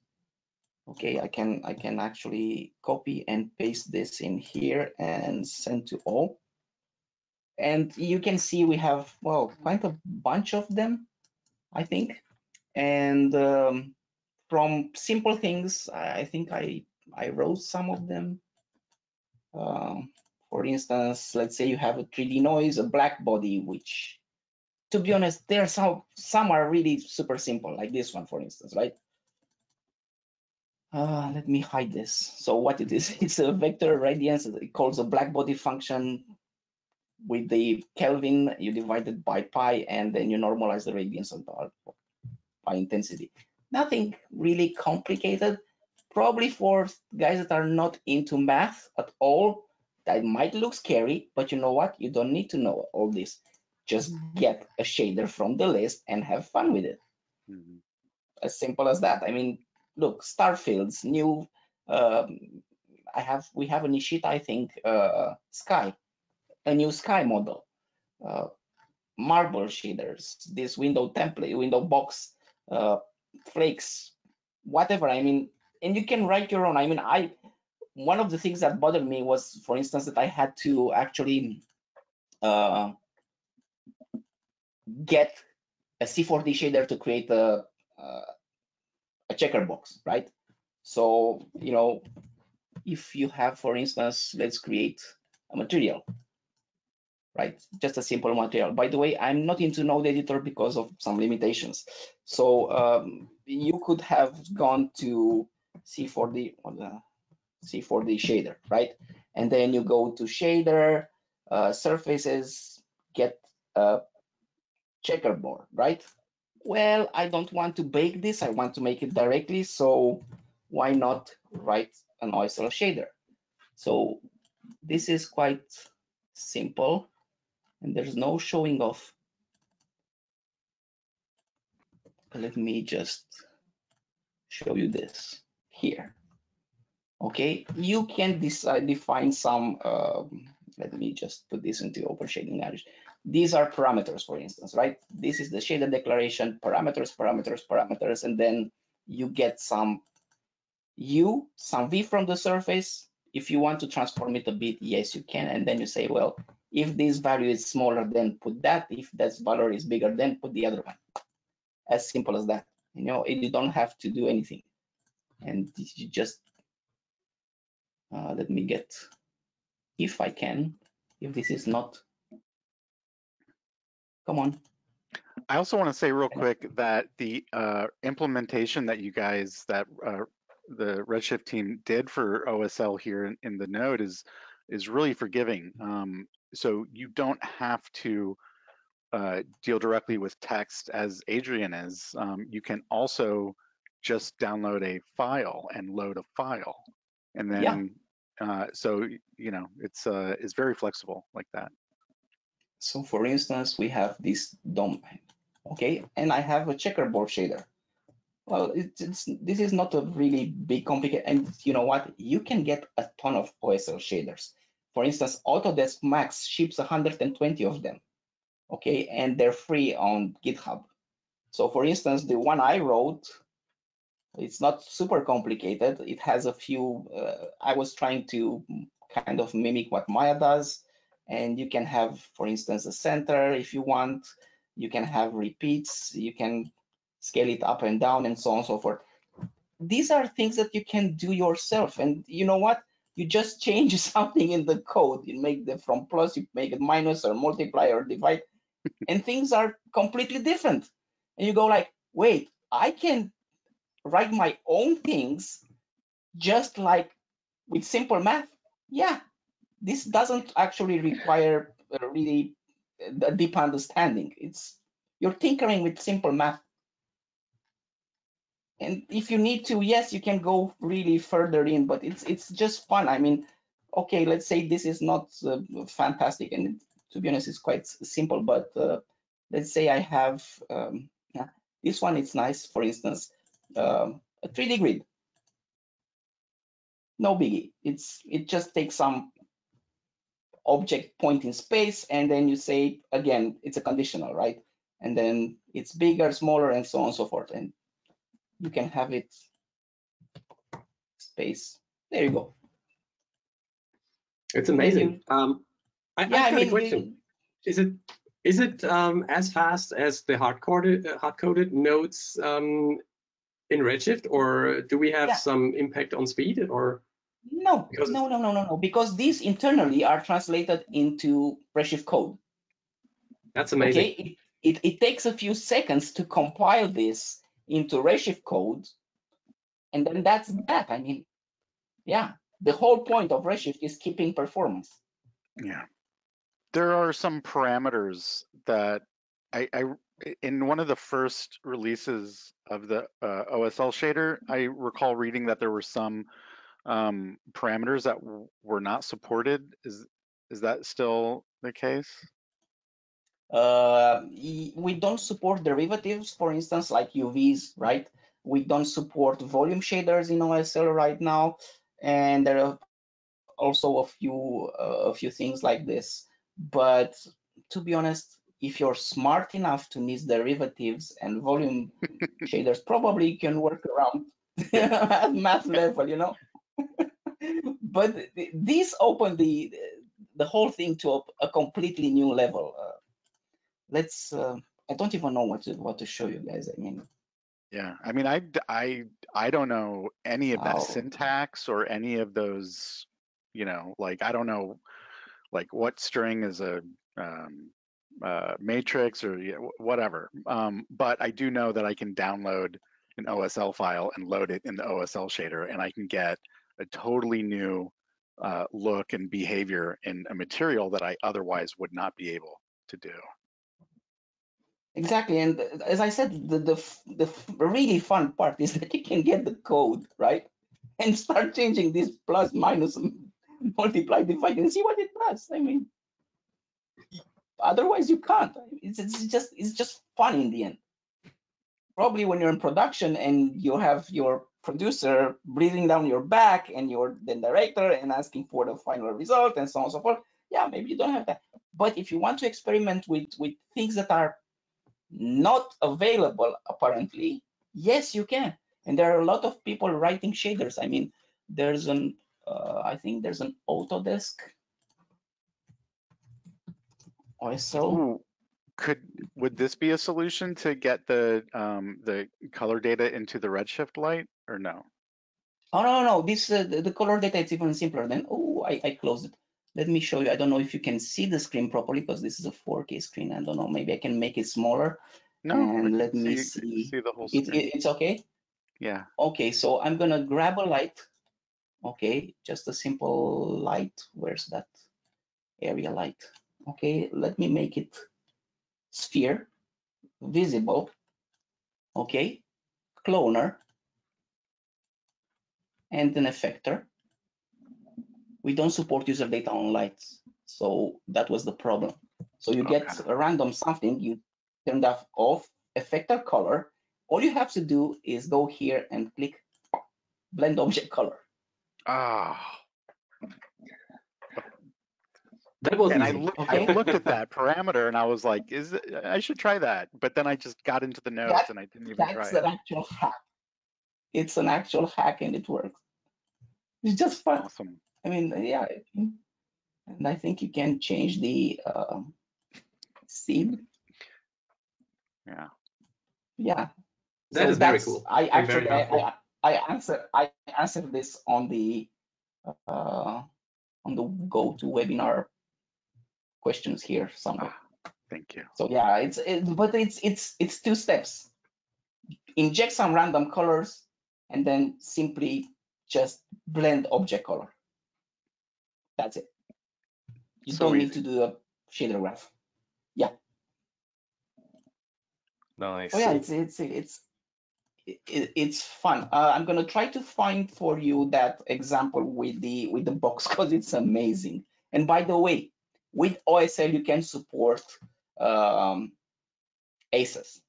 Speaker 2: Okay, I can I can actually copy and paste this in here and send to all. And you can see we have well quite a bunch of them, I think. And um, from simple things, I think I I wrote some of them. Um, for instance, let's say you have a 3D noise, a black body, which to be honest, there are some some are really super simple, like this one, for instance, right? Uh, let me hide this. So what it is, it's a vector radiance. It calls a black body function with the Kelvin. You divide it by pi, and then you normalize the radiance on the by intensity. Nothing really complicated. Probably for guys that are not into math at all, that might look scary, but you know what? You don't need to know all this. Just mm-hmm. get a shader from the list and have fun with it. Mm -hmm. As simple as that. I mean, look, Starfields, new. Um, I have we have a Nishita, I think, uh, sky, a new sky model, uh, marble shaders, this window template, window box, uh, flakes, whatever. I mean, and you can write your own. I mean, I one of the things that bothered me was, for instance, that I had to actually uh, get a C4D shader to create a, uh, a checker box, right? So, you know, if you have, for instance, let's create a material, right? Just a simple material. By the way, I'm not into node editor because of some limitations. So um, you could have gone to C4D, C4D shader, right? And then you go to shader, uh, surfaces, get a checkerboard, right? Well, I don't want to bake this. I want to make it directly. So why not write an OSL shader? So this is quite simple and there's no showing off. Let me just show you this here. Okay, you can decide define some. Um, let me just put this into open shading language. These are parameters, for instance, right? This is the shader declaration, parameters, parameters, parameters, and then you get some u, some v from the surface. If you want to transform it a bit, yes, you can. And then you say, well, if this value is smaller, then put that. If that value is bigger, then put the other one. As simple as that. You know, you don't have to do anything. And you just, uh, let me get, if I can, if this is not Come on.
Speaker 6: I also want to say real quick that the uh, implementation that you guys, that uh, the Redshift team did for OSL here in, in the node is is really forgiving. Um, so you don't have to uh, deal directly with text as Adrian is. Um, you can also just download a file and load a file, and then yeah. uh, so you know it's uh, it's very flexible like that.
Speaker 2: So for instance, we have this DOM, okay, and I have a checkerboard shader. Well, it's, it's, this is not a really big complicated, and you know what? You can get a ton of OSL shaders. For instance, Autodesk Max ships 120 of them, okay, and they're free on GitHub. So for instance, the one I wrote, it's not super complicated. It has a few, uh, I was trying to kind of mimic what Maya does and you can have, for instance, a center if you want. You can have repeats. You can scale it up and down and so on and so forth. These are things that you can do yourself. And you know what? You just change something in the code. You make the from plus, you make it minus or multiply or divide, and things are completely different. And you go like, wait, I can write my own things just like with simple math. Yeah, this doesn't actually require a really a deep understanding. It's you're tinkering with simple math. And if you need to, yes, you can go really further in, but it's it's just fun. I mean, okay, let's say this is not uh, fantastic, and to be honest, it's quite simple. But uh, let's say I have um, yeah, this one. It's nice, for instance, um, a 3D grid. No biggie. It's it just takes some object point in space, and then you say again, it's a conditional, right? And then it's bigger, smaller, and so on and so forth. And you can have it space. There you go.
Speaker 5: It's amazing. Um, I,
Speaker 2: yeah, I mean,
Speaker 5: a question. Is it is it um, as fast as the hard coded hard coded nodes um, in Redshift, or do we have
Speaker 2: Yeah.
Speaker 5: some impact on speed? Or
Speaker 2: no,
Speaker 5: Because-
Speaker 2: no, no, no, no, no, because these internally are translated into Redshift code.
Speaker 5: that's amazing.
Speaker 2: Okay, it, it, it takes a few seconds to compile this into Redshift code, and then that's that. I mean, yeah, the whole point of Redshift is keeping performance.
Speaker 6: Yeah. There are some parameters that I, I in one of the first releases of the uh, OSL shader, I recall reading that there were some um, parameters that w- were not supported. Is is that still the case?
Speaker 2: Uh, we don't support derivatives, for instance, like UVs, right? We don't support volume shaders in OSL right now, and there are also a few uh, a few things like this. But to be honest, if you're smart enough to miss derivatives and volume shaders, probably you can work around at math level, you know. but th- these open the the whole thing to a, a completely new level. Uh, let's. Uh, I don't even know what to what to show you guys. I mean,
Speaker 6: Yeah, I mean, I I I don't know any of that
Speaker 2: Wow.
Speaker 6: syntax or any of those, you know, like I don't know, like what string is a um, uh, matrix or yeah, wh- whatever. Um, but I do know that I can download an OSL file and load it in the OSL shader, and I can get a totally new uh, look and behavior in a material that I otherwise would not be able to do.
Speaker 2: exactly. And uh, as I said, the the the really fun part is that you can get the code right and start changing this plus minus multiply divide and see what it does. I mean, otherwise you can't. It's, it's just it's just fun in the end. Probably when you're in production and you have your producer breathing down your back and you're the director and asking for the final result and so on and so forth. Yeah, maybe you don't have that. But if you want to experiment with with things that are not available apparently, yes, you can. And there are a lot of people writing shaders. I mean, there's an uh, I think there's an Autodesk.
Speaker 6: Ooh, could would this be a solution to get the um, the color data into the Redshift light or no?
Speaker 2: Oh no, no. This uh, the, the color data is even simpler than. Oh, I, I closed it. Let me show you. I don't know if you can see the screen properly because this is a 4K screen. I don't know. Maybe I can make it smaller.
Speaker 6: No,
Speaker 2: And let me
Speaker 6: see,
Speaker 2: see.
Speaker 6: see the whole
Speaker 2: It,
Speaker 6: screen.
Speaker 2: it, it's okay.
Speaker 6: yeah.
Speaker 2: Okay, so I'm gonna grab a light. Okay, just a simple light. Where's that area light? Okay, let me make it sphere, visible. Okay, cloner, and an effector. We don't support user data on lights, so that was the problem. So you get a random something, you turn that off, effector color. All you have to do is go here and click blend object color.
Speaker 6: Ah,
Speaker 5: That was
Speaker 6: and I
Speaker 5: easy.
Speaker 6: looked,
Speaker 2: Okay.
Speaker 6: I looked at that parameter and I was like, is it, I should try that. But then I just got into the nodes
Speaker 2: That-
Speaker 6: and I didn't even try
Speaker 2: That's an actual hack. It's an actual hack and it works. It's just fun.
Speaker 6: Awesome.
Speaker 2: I mean, yeah. And I think you can change the um, seed.
Speaker 6: Yeah.
Speaker 2: Yeah.
Speaker 5: That
Speaker 2: So
Speaker 5: is very cool
Speaker 2: I
Speaker 5: and very
Speaker 2: actually I,
Speaker 5: helpful.
Speaker 2: I, I answer I answered this on the uh, on the GoToWebinar questions here somewhere.
Speaker 6: Thank you.
Speaker 2: So yeah, it's it, but it's it's it's two steps. Inject some random colors and then simply just blend object color. That's it. You
Speaker 6: So
Speaker 2: don't
Speaker 6: easy.
Speaker 2: need to do a shader graph. Yeah.
Speaker 1: Nice.
Speaker 2: Oh yeah, it's it's it's it, it's fun. Uh, I'm gonna try to find for you that example with the with the box because it's amazing. And by the way, with OSL you can support um, ACES.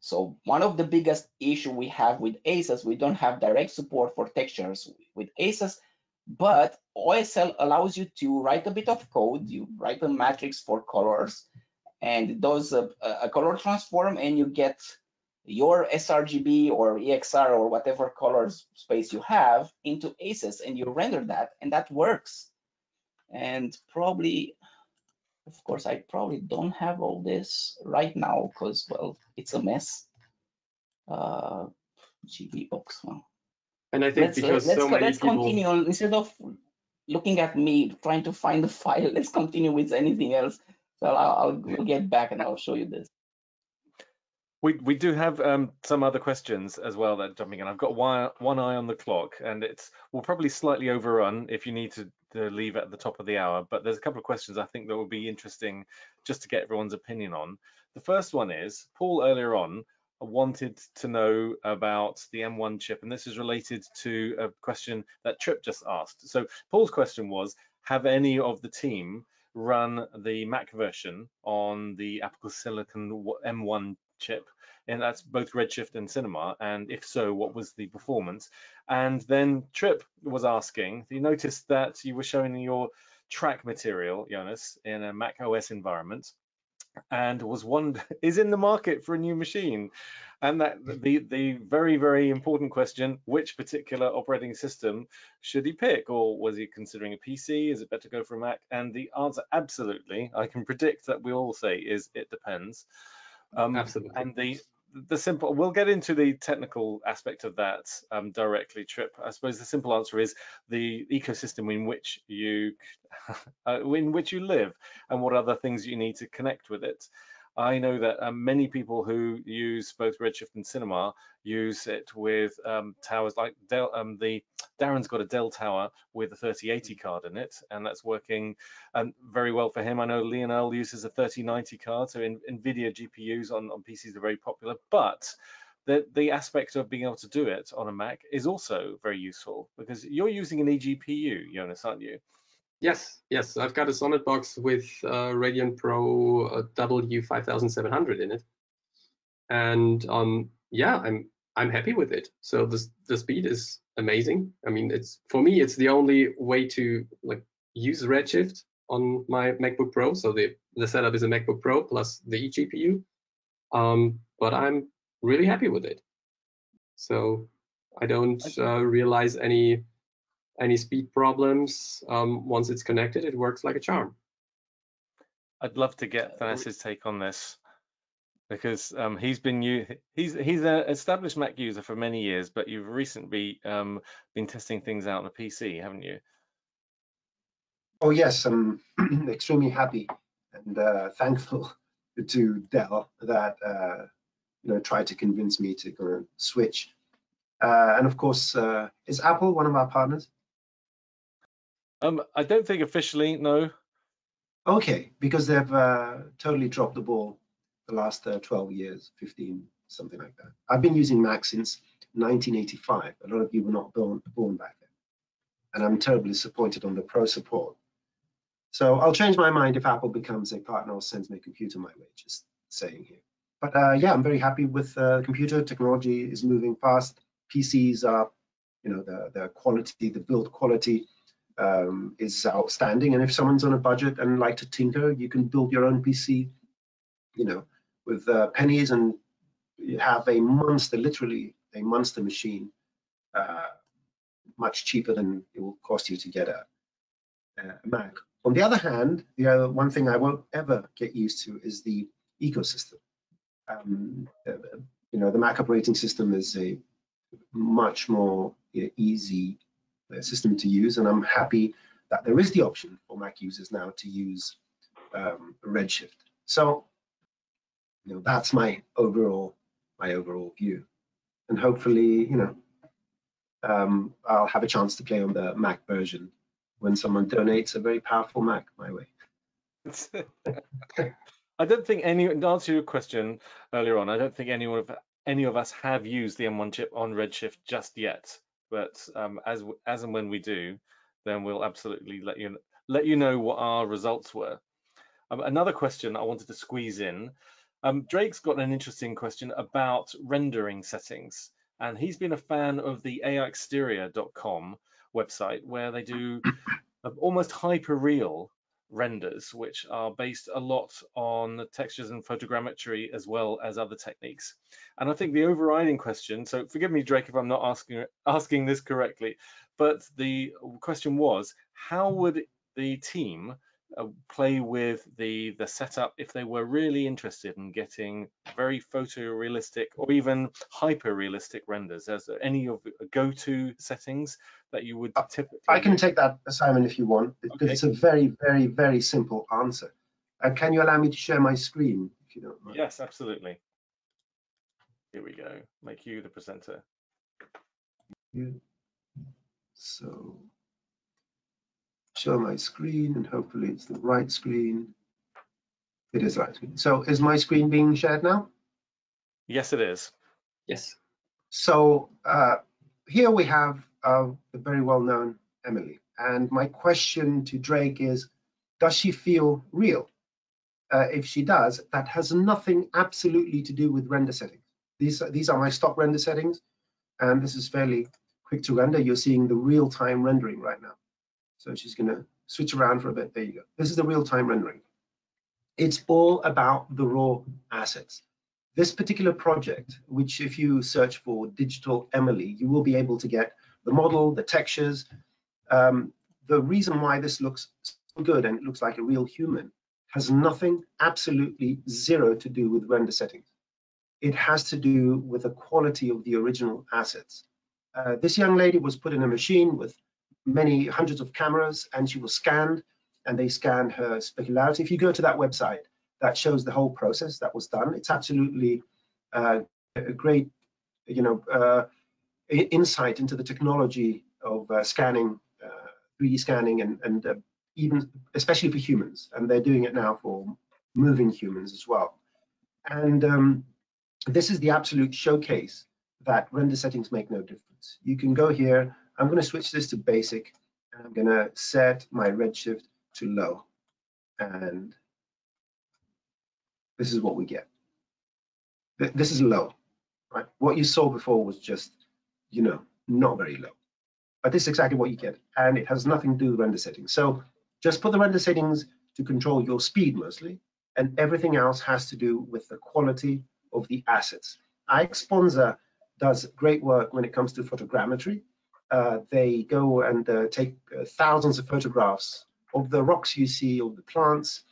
Speaker 2: So one of the biggest issue we have with ACES, we don't have direct support for textures with ACES, but OSL allows you to write a bit of code. You write a matrix for colors, and it does a, a color transform, and you get your sRGB or EXR or whatever colors space you have into ACES, and you render that, and that works. And probably, of course, I probably don't have all this right now because, well, it's a mess. Uh, GB box. Well,
Speaker 5: And I think
Speaker 2: let's
Speaker 5: because
Speaker 2: let's,
Speaker 5: so many
Speaker 2: let's
Speaker 5: people,
Speaker 2: continue instead of looking at me trying to find the file. Let's continue with anything else. So I'll, I'll get back and I'll show you this.
Speaker 1: We we do have um, some other questions as well that are jumping in. I've got one, one eye on the clock, and it's we'll probably slightly overrun if you need to, to leave at the top of the hour. But there's a couple of questions I think that would be interesting just to get everyone's opinion on. The first one is Paul earlier on wanted to know about the M1 chip, and this is related to a question that Trip just asked. So Paul's question was, have any of the team run the Mac version on the Apple Silicon M1 chip and that's both redshift and cinema and if so what was the performance? And then trip was asking you noticed that you were showing your track material jonas in a mac os environment and was one is in the market for a new machine? And that the the very very important question which particular operating system should he pick? Or was he considering a pc is it better to go for a mac? And the answer absolutely i can predict that we all say is it depends. Um,
Speaker 5: absolutely.
Speaker 1: and the the simple we'll get into the technical aspect of that um, directly trip. I suppose the simple answer is the ecosystem in which you uh, in which you live and what other things you need to connect with it i know that um, many people who use both redshift and cinema use it with um, towers like Dell, um, the Darren's got a Dell tower with a 3080 card in it, and that's working um, very well for him. I know Lionel uses a 3090 card, so in, NVIDIA GPUs on, on PCs are very popular, but the, the aspect of being able to do it on a Mac is also very useful because you're using an eGPU, Jonas, aren't you?
Speaker 5: Yes, yes, I've got a Sonnet box with uh, Radeon Pro uh, W5700 in it, and um, yeah, I'm I'm happy with it. So the the speed is amazing. I mean, it's for me, it's the only way to like use Redshift on my MacBook Pro. So the the setup is a MacBook Pro plus the eGPU, um, but I'm really happy with it. So I don't uh, realize any any speed problems. Um, once it's connected, it works like a charm.
Speaker 1: I'd love to get Vanessa's take on this because um, he's been he's he's an established Mac user for many years, but you've recently um, been testing things out on a PC, haven't you?
Speaker 4: Oh yes, I'm extremely happy and uh, thankful to Dell that uh, you know tried to convince me to go and switch. Uh, and of course, uh, is Apple one of our partners?
Speaker 1: Um, I don't think officially, no.
Speaker 4: Okay, because they've uh, totally dropped the ball the last uh, 12 years, 15, something like that. I've been using Mac since 1985. A lot of you were not born, born back then. And I'm terribly disappointed on the pro support. So I'll change my mind if Apple becomes a partner or sends me a computer my way, just saying here. But uh, yeah, I'm very happy with uh, computer technology is moving fast. PCs are, you know, the, the quality, the build quality um, is outstanding. And if someone's on a budget and like to tinker, you can build your own PC, you know, with uh, pennies and you have a monster, literally a monster machine, uh, much cheaper than it will cost you to get a, a Mac. On the other hand, the other, one thing I won't ever get used to is the ecosystem. Um, uh, you know, the Mac operating system is a much more uh, easy uh, system to use, and I'm happy that there is the option for Mac users now to use um, Redshift. So, you know, that's my overall my overall view, and hopefully, you know, um, I'll have a chance to play on the Mac version when someone donates a very powerful Mac my way.
Speaker 1: I don't think any, to answer your question earlier on, I don't think anyone of any of us have used the M1 chip on Redshift just yet. But um, as as and when we do, then we'll absolutely let you let you know what our results were. Um, another question I wanted to squeeze in. Um, Drake's got an interesting question about rendering settings, and he's been a fan of the AIexterior.com website where they do almost hyper real renders, which are based a lot on textures and photogrammetry as well as other techniques. And I think the overriding question, so forgive me, Drake, if I'm not asking asking this correctly, but the question was, how would the team uh, play with the the setup if they were really interested in getting very photorealistic or even hyper realistic renders as any of go-to settings that you would typically
Speaker 4: i can take that simon if you want okay. it's a very very very simple answer. Uh, can you allow me to share my screen if you don't mind?
Speaker 1: Yes absolutely. Here we go. Make you the presenter.
Speaker 4: Yeah. so show my screen and hopefully it's the right screen. It is right screen. So is my screen being shared now?
Speaker 1: Yes, it is.
Speaker 5: Yes.
Speaker 4: So uh, here we have uh, the very well-known Emily. And my question to Drake is, does she feel real? Uh, if she does, that has nothing absolutely to do with render settings. These, these are my stock render settings, and this is fairly quick to render. You're seeing the real-time rendering right now. So she's going to switch around for a bit. There you go. This is the real-time rendering. It's all about the raw assets. This particular project, which if you search for Digital Emily, you will be able to get the model, the textures. Um, the reason why this looks so good and it looks like a real human has nothing, absolutely zero to do with render settings. It has to do with the quality of the original assets. Uh, this young lady was put in a machine with many hundreds of cameras and she was scanned and they scanned her specularity. If you go to that website, that shows the whole process that was done. It's absolutely uh, a great, you know, uh, insight into the technology of uh, scanning, 3D uh, scanning, and, and uh, even especially for humans. And they're doing it now for moving humans as well. And um, this is the absolute showcase that render settings make no difference. You can go here I'm going to switch this to basic and I'm going to set my redshift to low. And this is what we get. This is low, right? What you saw before was just, you know, not very low. But this is exactly what you get. And it has nothing to do with render settings. So just put the render settings to control your speed mostly, and everything else has to do with the quality of the assets. iXponza does great work when it comes to photogrammetry, uh, they go and uh, take uh, thousands of photographs of the rocks you see, of the plants,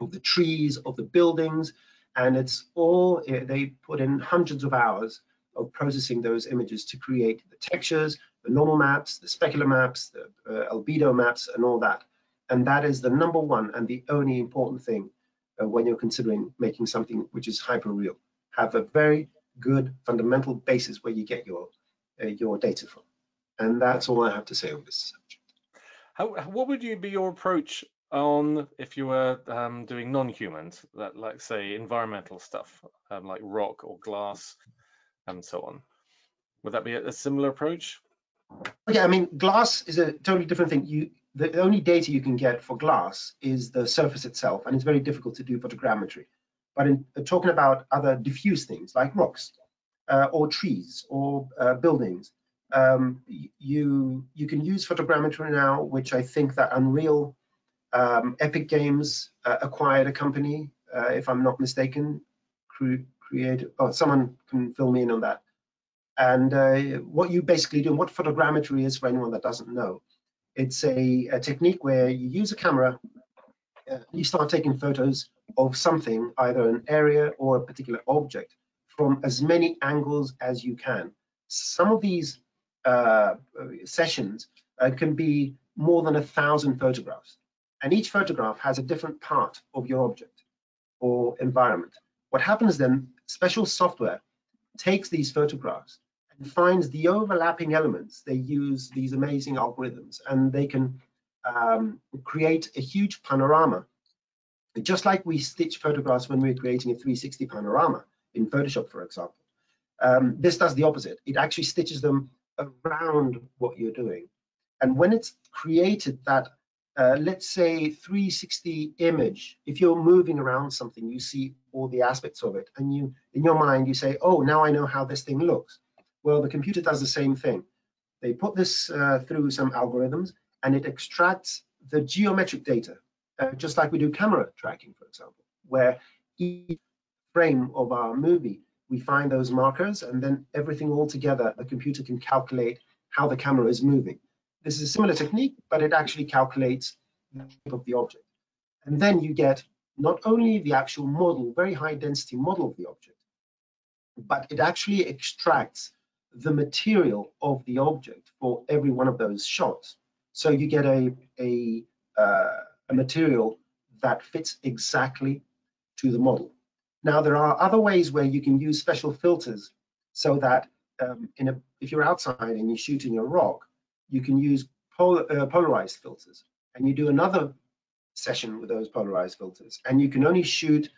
Speaker 4: of the trees, of the buildings, and it's all, eh, they put in hundreds of hours of processing those images to create the textures, the normal maps, the specular maps, the uh, albedo maps, and all that. And that is the number one and the only important thing uh, when you're considering making something which is hyper-real. Have a very good fundamental basis where you get your, uh, your data from. And that's all I have to say on this subject.
Speaker 1: How, what would you be your approach on if you were um, doing non-humans, that like say environmental stuff, um, like rock or glass, and so on? Would that be a, a similar approach?
Speaker 4: Okay, I mean, glass is a totally different thing. You the only data you can get for glass is the surface itself, and it's very difficult to do photogrammetry. But in uh, talking about other diffuse things like rocks, uh, or trees, or uh, buildings, um, you you can use photogrammetry now, which I think that Unreal um, Epic Games uh, acquired a company, uh, if I'm not mistaken, cre created. Oh, someone can fill me in on that. And uh, what you basically do, and what photogrammetry is for anyone that doesn't know, it's a, a technique where you use a camera, uh, you start taking photos of something, either an area or a particular object, from as many angles as you can. Some of these uh, sessions uh, can be more than a thousand photographs. And each photograph has a different part of your object. or environment. What happens then, special software takes these photographs and finds the overlapping elements. They use these amazing algorithms and they can um, create a huge panorama. Just like we stitch photographs when we're creating a 360 panorama in Photoshop, for example. Um, this does the opposite. It actually stitches them around what you're doing. And when it's created that, uh, let's say 360 image, if you're moving around something, you see all the aspects of it. And you, in your mind, you say, oh, now I know how this thing looks. Well, the computer does the same thing. They put this uh, through some algorithms and it extracts the geometric data, uh, just like we do camera tracking, for example, where each frame of our movie, we find those markers and then everything all together, the computer can calculate how the camera is moving. This is a similar technique, but it actually calculates the shape of the object. And then you get not only the actual model, very high density model of the object, but it actually extracts the material of the object for every one of those shots. So you get a, a, uh, a material that fits exactly to the model. Now, there are other ways where you can use special filters so that um, in a, if you're outside and you're shooting a rock, you can use uh, polarized filters. And you do another session with those polarized filters. And you can only shoot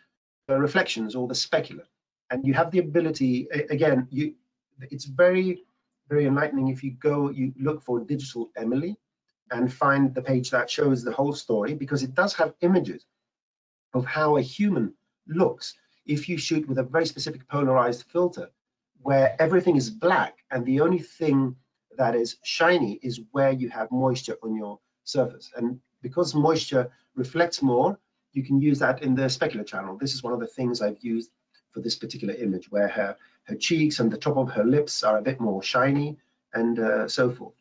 Speaker 4: the reflections or the specular. And you have the ability, again, you it's very, very enlightening if you go, you look for Digital Emily and find the page that shows the whole story because it does have images of how a human looks if you shoot with a very specific polarized filter where everything is black and the only thing that is shiny is where you have moisture on your surface. And because moisture reflects more, you can use that in the specular channel. This is one of the things I've used for this particular image where her, her cheeks and the top of her lips are a bit more shiny and uh, so forth.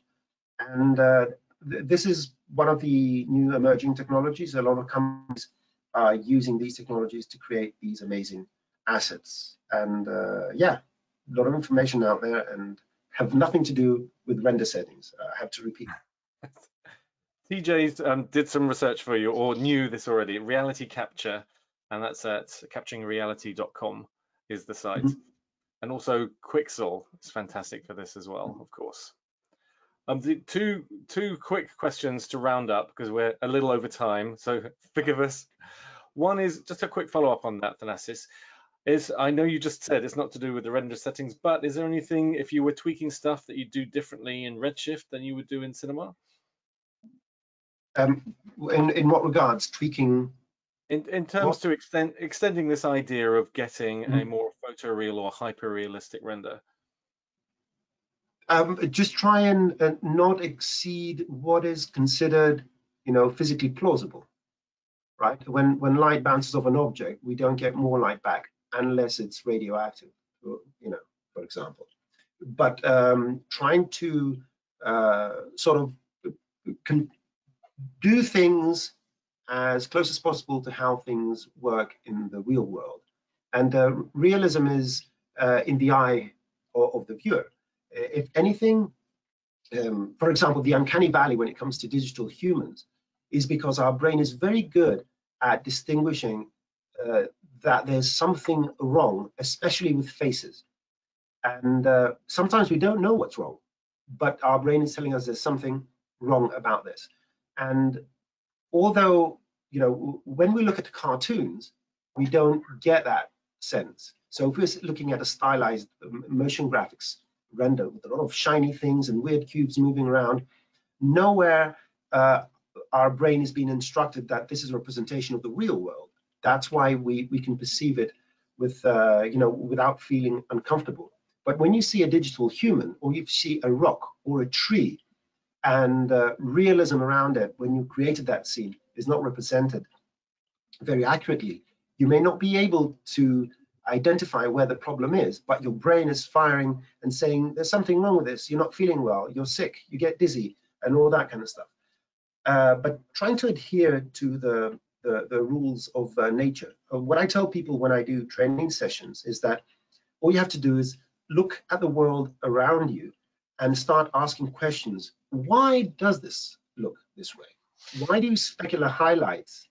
Speaker 4: And uh, th this is one of the new emerging technologies. A lot of companies are using these technologies to create these amazing assets. And uh, yeah, a lot of information out there and have nothing to do with render settings. I have to repeat.
Speaker 1: TJ's um, did some research for you or knew this already. Reality capture and that's at capturingreality.com is the site. Mm -hmm. And also Quixel is fantastic for this as well, of course. Um, the two two quick questions to round up because we're a little over time, so forgive us. One is just a quick follow up on that, Thanasis. Is I know you just said it's not to do with the render settings, but is there anything if you were tweaking stuff that you do differently in Redshift than you would do in Cinema?
Speaker 4: Um, in in what regards tweaking
Speaker 1: in, in terms what? to extend extending this idea of getting mm. a more photoreal or hyper-realistic render.
Speaker 4: Um, just try and not exceed what is considered, you know, physically plausible, right? When when light bounces off an object, we don't get more light back unless it's radioactive, you know, for example. But um, trying to uh, sort of do things as close as possible to how things work in the real world. And uh, realism is uh, in the eye of, of, the viewer. If anything, um, for example, the uncanny valley when it comes to digital humans is because our brain is very good at distinguishing uh, that there's something wrong, especially with faces. And uh, sometimes we don't know what's wrong, but our brain is telling us there's something wrong about this. And although you know when we look at cartoons, we don't get that sense. So if we're looking at a stylized motion graphics render with a lot of shiny things and weird cubes moving around, nowhere uh, our brain is being instructed that this is a representation of the real world. That's why we we can perceive it with uh, you know without feeling uncomfortable. But when you see a digital human, or you see a rock or a tree, and uh, realism around it when you created that scene is not represented very accurately, you may not be able to identify where the problem is, but your brain is firing and saying, there's something wrong with this, you're not feeling well, you're sick, you get dizzy, and all that kind of stuff. Uh, but trying to adhere to the, the, the rules of uh, nature. Uh, what I tell people when I do training sessions is that all you have to do is look at the world around you and start asking questions. Why does this look this way? Why do specular highlights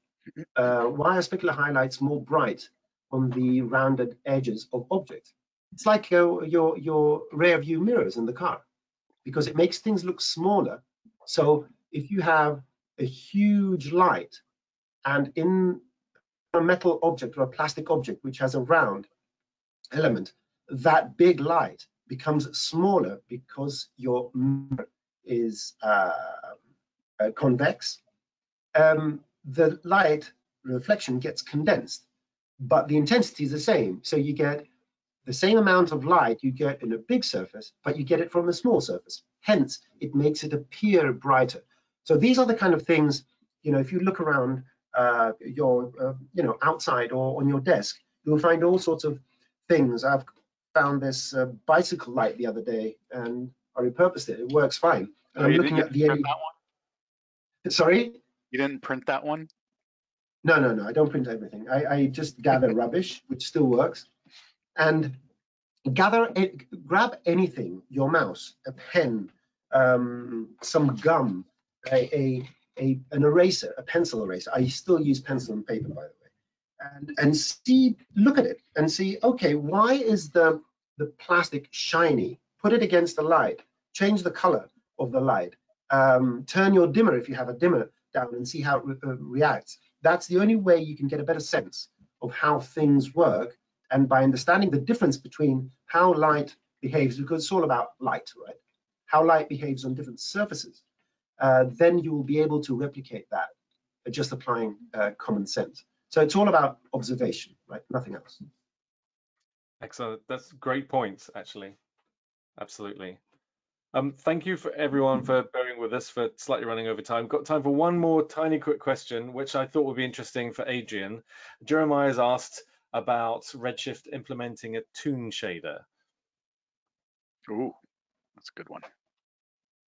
Speaker 4: uh, why are specular highlights more bright on the rounded edges of objects? It's like your, your, your rear view mirrors in the car because it makes things look smaller. So if you have a huge light and in a metal object or a plastic object which has a round element, that big light becomes smaller because your mirror is uh, uh, convex. Um, the light reflection gets condensed, but the intensity is the same. So you get the same amount of light you get in a big surface, but you get it from a small surface. Hence, it makes it appear brighter. So these are the kind of things, you know, if you look around uh, your, uh, you know, outside or on your desk, you'll find all sorts of things. I've found this uh, bicycle light the other day and I repurposed it. It works fine. And
Speaker 6: Oh,
Speaker 4: I'm looking at the
Speaker 6: print?
Speaker 4: Sorry?
Speaker 6: You didn't print that one?
Speaker 4: No, no, no. I don't print everything. I, I just gather rubbish, which still works, and gather it, grab anything, your mouse, a pen, um, some gum, a, a, a an eraser, a pencil eraser. I still use pencil and paper, by the way, and and see, look at it and see. Okay, why is the the plastic shiny? Put it against the light. Change the color of the light. Um, turn your dimmer if you have a dimmer down and see how it re uh, reacts. That's the only way you can get a better sense of how things work. And by understanding the difference between how light behaves, because it's all about light, right? How light behaves on different surfaces, uh, then you will be able to replicate that just applying uh, common sense. So it's all about observation, right? Nothing else.
Speaker 1: Excellent. That's great points, actually. Absolutely. Um, thank you for everyone for with us for slightly running over time. Got time for one more tiny quick question, which I thought would be interesting for Adrian. Jeremiah has asked about Redshift implementing a toon shader.
Speaker 6: Ooh, that's a good one.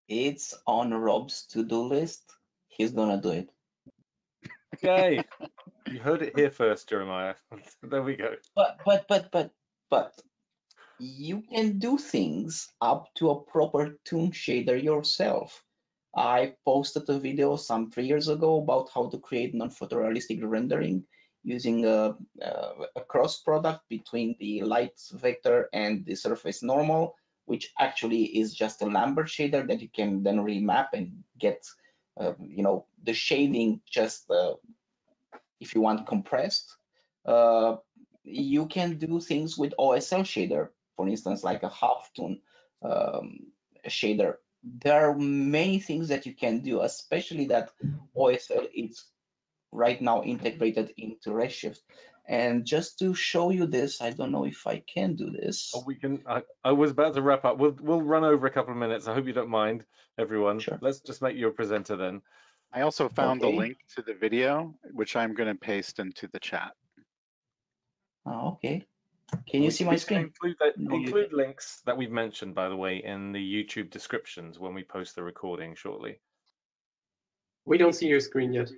Speaker 2: It's on Rob's to-do list. He's gonna do it.
Speaker 1: Okay, you heard it here first, Jeremiah. there we go.
Speaker 2: But but but but but you can do things up to a proper toon shader yourself. I posted a video some three years ago about how to create non-photorealistic rendering using a, a, cross product between the light vector and the surface normal, which actually is just a Lambert shader that you can then remap and get, uh, you know, the shading just, uh, if you want, compressed. Uh, you can do things with OSL shader, for instance, like a half tone um, shader. There are many things that you can do, especially that OSL is right now integrated into Redshift. And just to show you this, I don't know if I can do this.
Speaker 1: Oh, we can. I, I was about to wrap up. We'll we'll run over a couple of minutes. I hope you don't mind, everyone.
Speaker 2: Sure.
Speaker 1: Let's just make you a presenter then.
Speaker 6: I also found
Speaker 2: Okay.
Speaker 6: the link to the video, which I'm going to paste into the chat.
Speaker 2: Oh, okay. Can you
Speaker 1: We-
Speaker 2: see my screen?
Speaker 1: Include, that,
Speaker 2: No,
Speaker 1: include links that we've mentioned, by the way, in the YouTube descriptions when we post the recording shortly.
Speaker 5: We don't see your screen yet,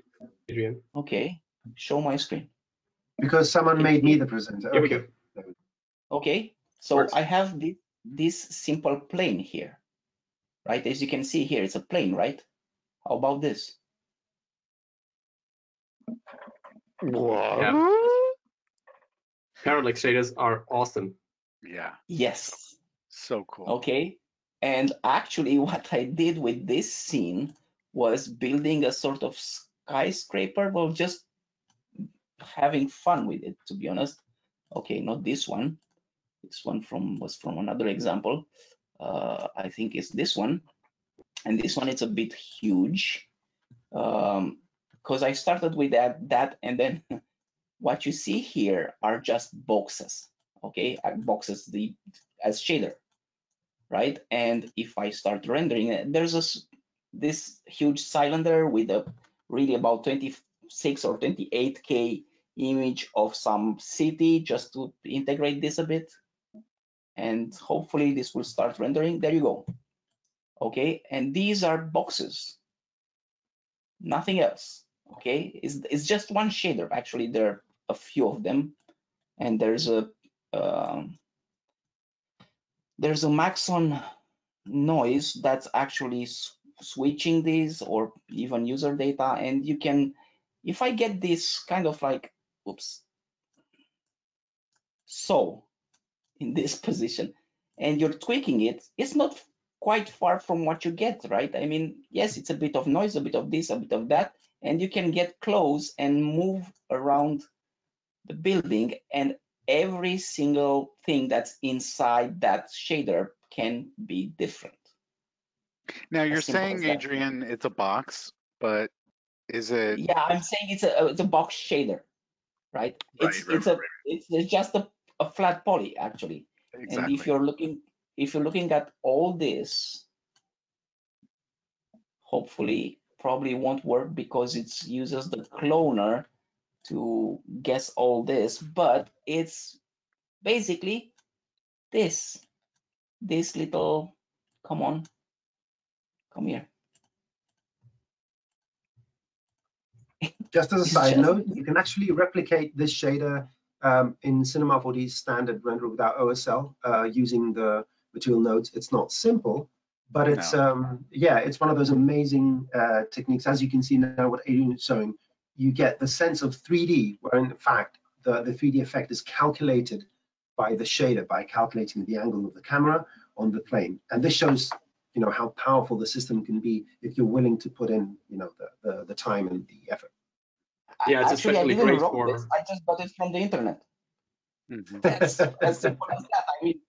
Speaker 5: Adrian.
Speaker 2: Okay, show my screen.
Speaker 4: Because someone made me the presenter.
Speaker 5: Here we
Speaker 4: Okay.
Speaker 5: go.
Speaker 2: Okay, so
Speaker 5: Works.
Speaker 2: I have this, this simple plane here, right? As you can see here, it's a plane, right? How about this?
Speaker 6: Whoa.
Speaker 5: Parallax shaders are awesome.
Speaker 6: Yeah,
Speaker 2: Yes.
Speaker 6: so cool.
Speaker 2: Okay. And actually, what I did with this scene was building a sort of skyscraper, well, just having fun with it, to be honest. Okay, not this one. This one from was from another example. Uh, I think it's this one. And this one it's a bit huge. Um, because I started with that, that, and then what you see here are just boxes. Okay, boxes the as shader right? And if I start rendering there's a this huge cylinder with a really about 26 or 28k image of some city just to integrate this a bit. And hopefully this will start rendering. There you go. Okay, and these are boxes, nothing else. Okay, it's, it's just one shader. Actually, there are a few of them, and there's a um, there's a Maxon noise that's actually switching these or even user data. And you can if I get this kind of like, oops, so in this position, and you're tweaking it, it's not quite far from what you get, right? I mean, yes, it's a bit of noise, a bit of this, a bit of that, and you can get close and move around the building and every single thing that's inside that shader can be different.
Speaker 6: Now you're saying, Adrian, it's a box, but is it?
Speaker 2: Yeah, I'm saying it's a uh, it's a box shader, right? It's right, it's right, a right. it's just a, a flat poly actually. Exactly. And if you're looking if you're looking at all this, hopefully probably won't work because it uses the cloner to guess all this, but it's basically this, this little, come on, come here.
Speaker 4: Just as a side note, you can actually replicate this shader um, in Cinema 4D standard render without OSL uh, using the material nodes. It's not simple, but it's no. um, yeah, it's one of those amazing uh, techniques. As you can see now, what Adrian is showing, you get the sense of 3D, where in fact the, the 3D effect is calculated by the shader, by calculating the angle of the camera on the plane. And this shows you know how powerful the system can be if you're willing to put in you know the the, the time and the effort.
Speaker 5: Yeah, it's Actually, especially great for.
Speaker 2: This. I just got it from the internet. Mm-hmm. That's as simple as that. I mean,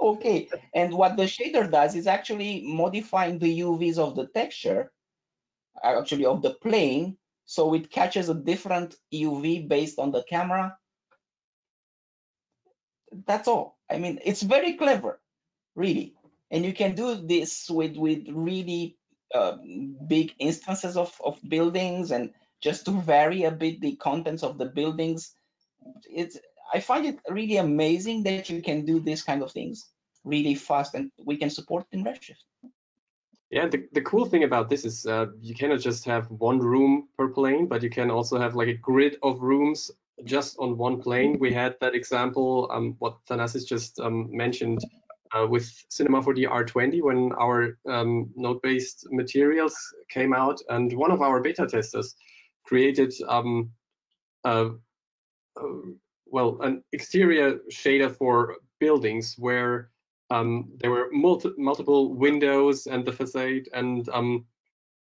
Speaker 2: okay. And what the shader does is actually modifying the UVs of the texture, actually of the plane, so it catches a different UV based on the camera. That's all. I mean, it's very clever, really. And you can do this with with really uh, big instances of, of buildings and just to vary a bit the contents of the buildings. It's I find it really amazing that you can do this kind of things really fast and we can support in Redshift.
Speaker 5: Yeah, the, the cool thing about this is uh, you cannot just have one room per plane, but you can also have like a grid of rooms just on one plane. We had that example, um, what Thanasis just um, mentioned uh, with Cinema 4D R20 when our um, node-based materials came out, and one of our beta testers created um, a, a, well an exterior shader for buildings where um, there were multi multiple windows and the facade and um,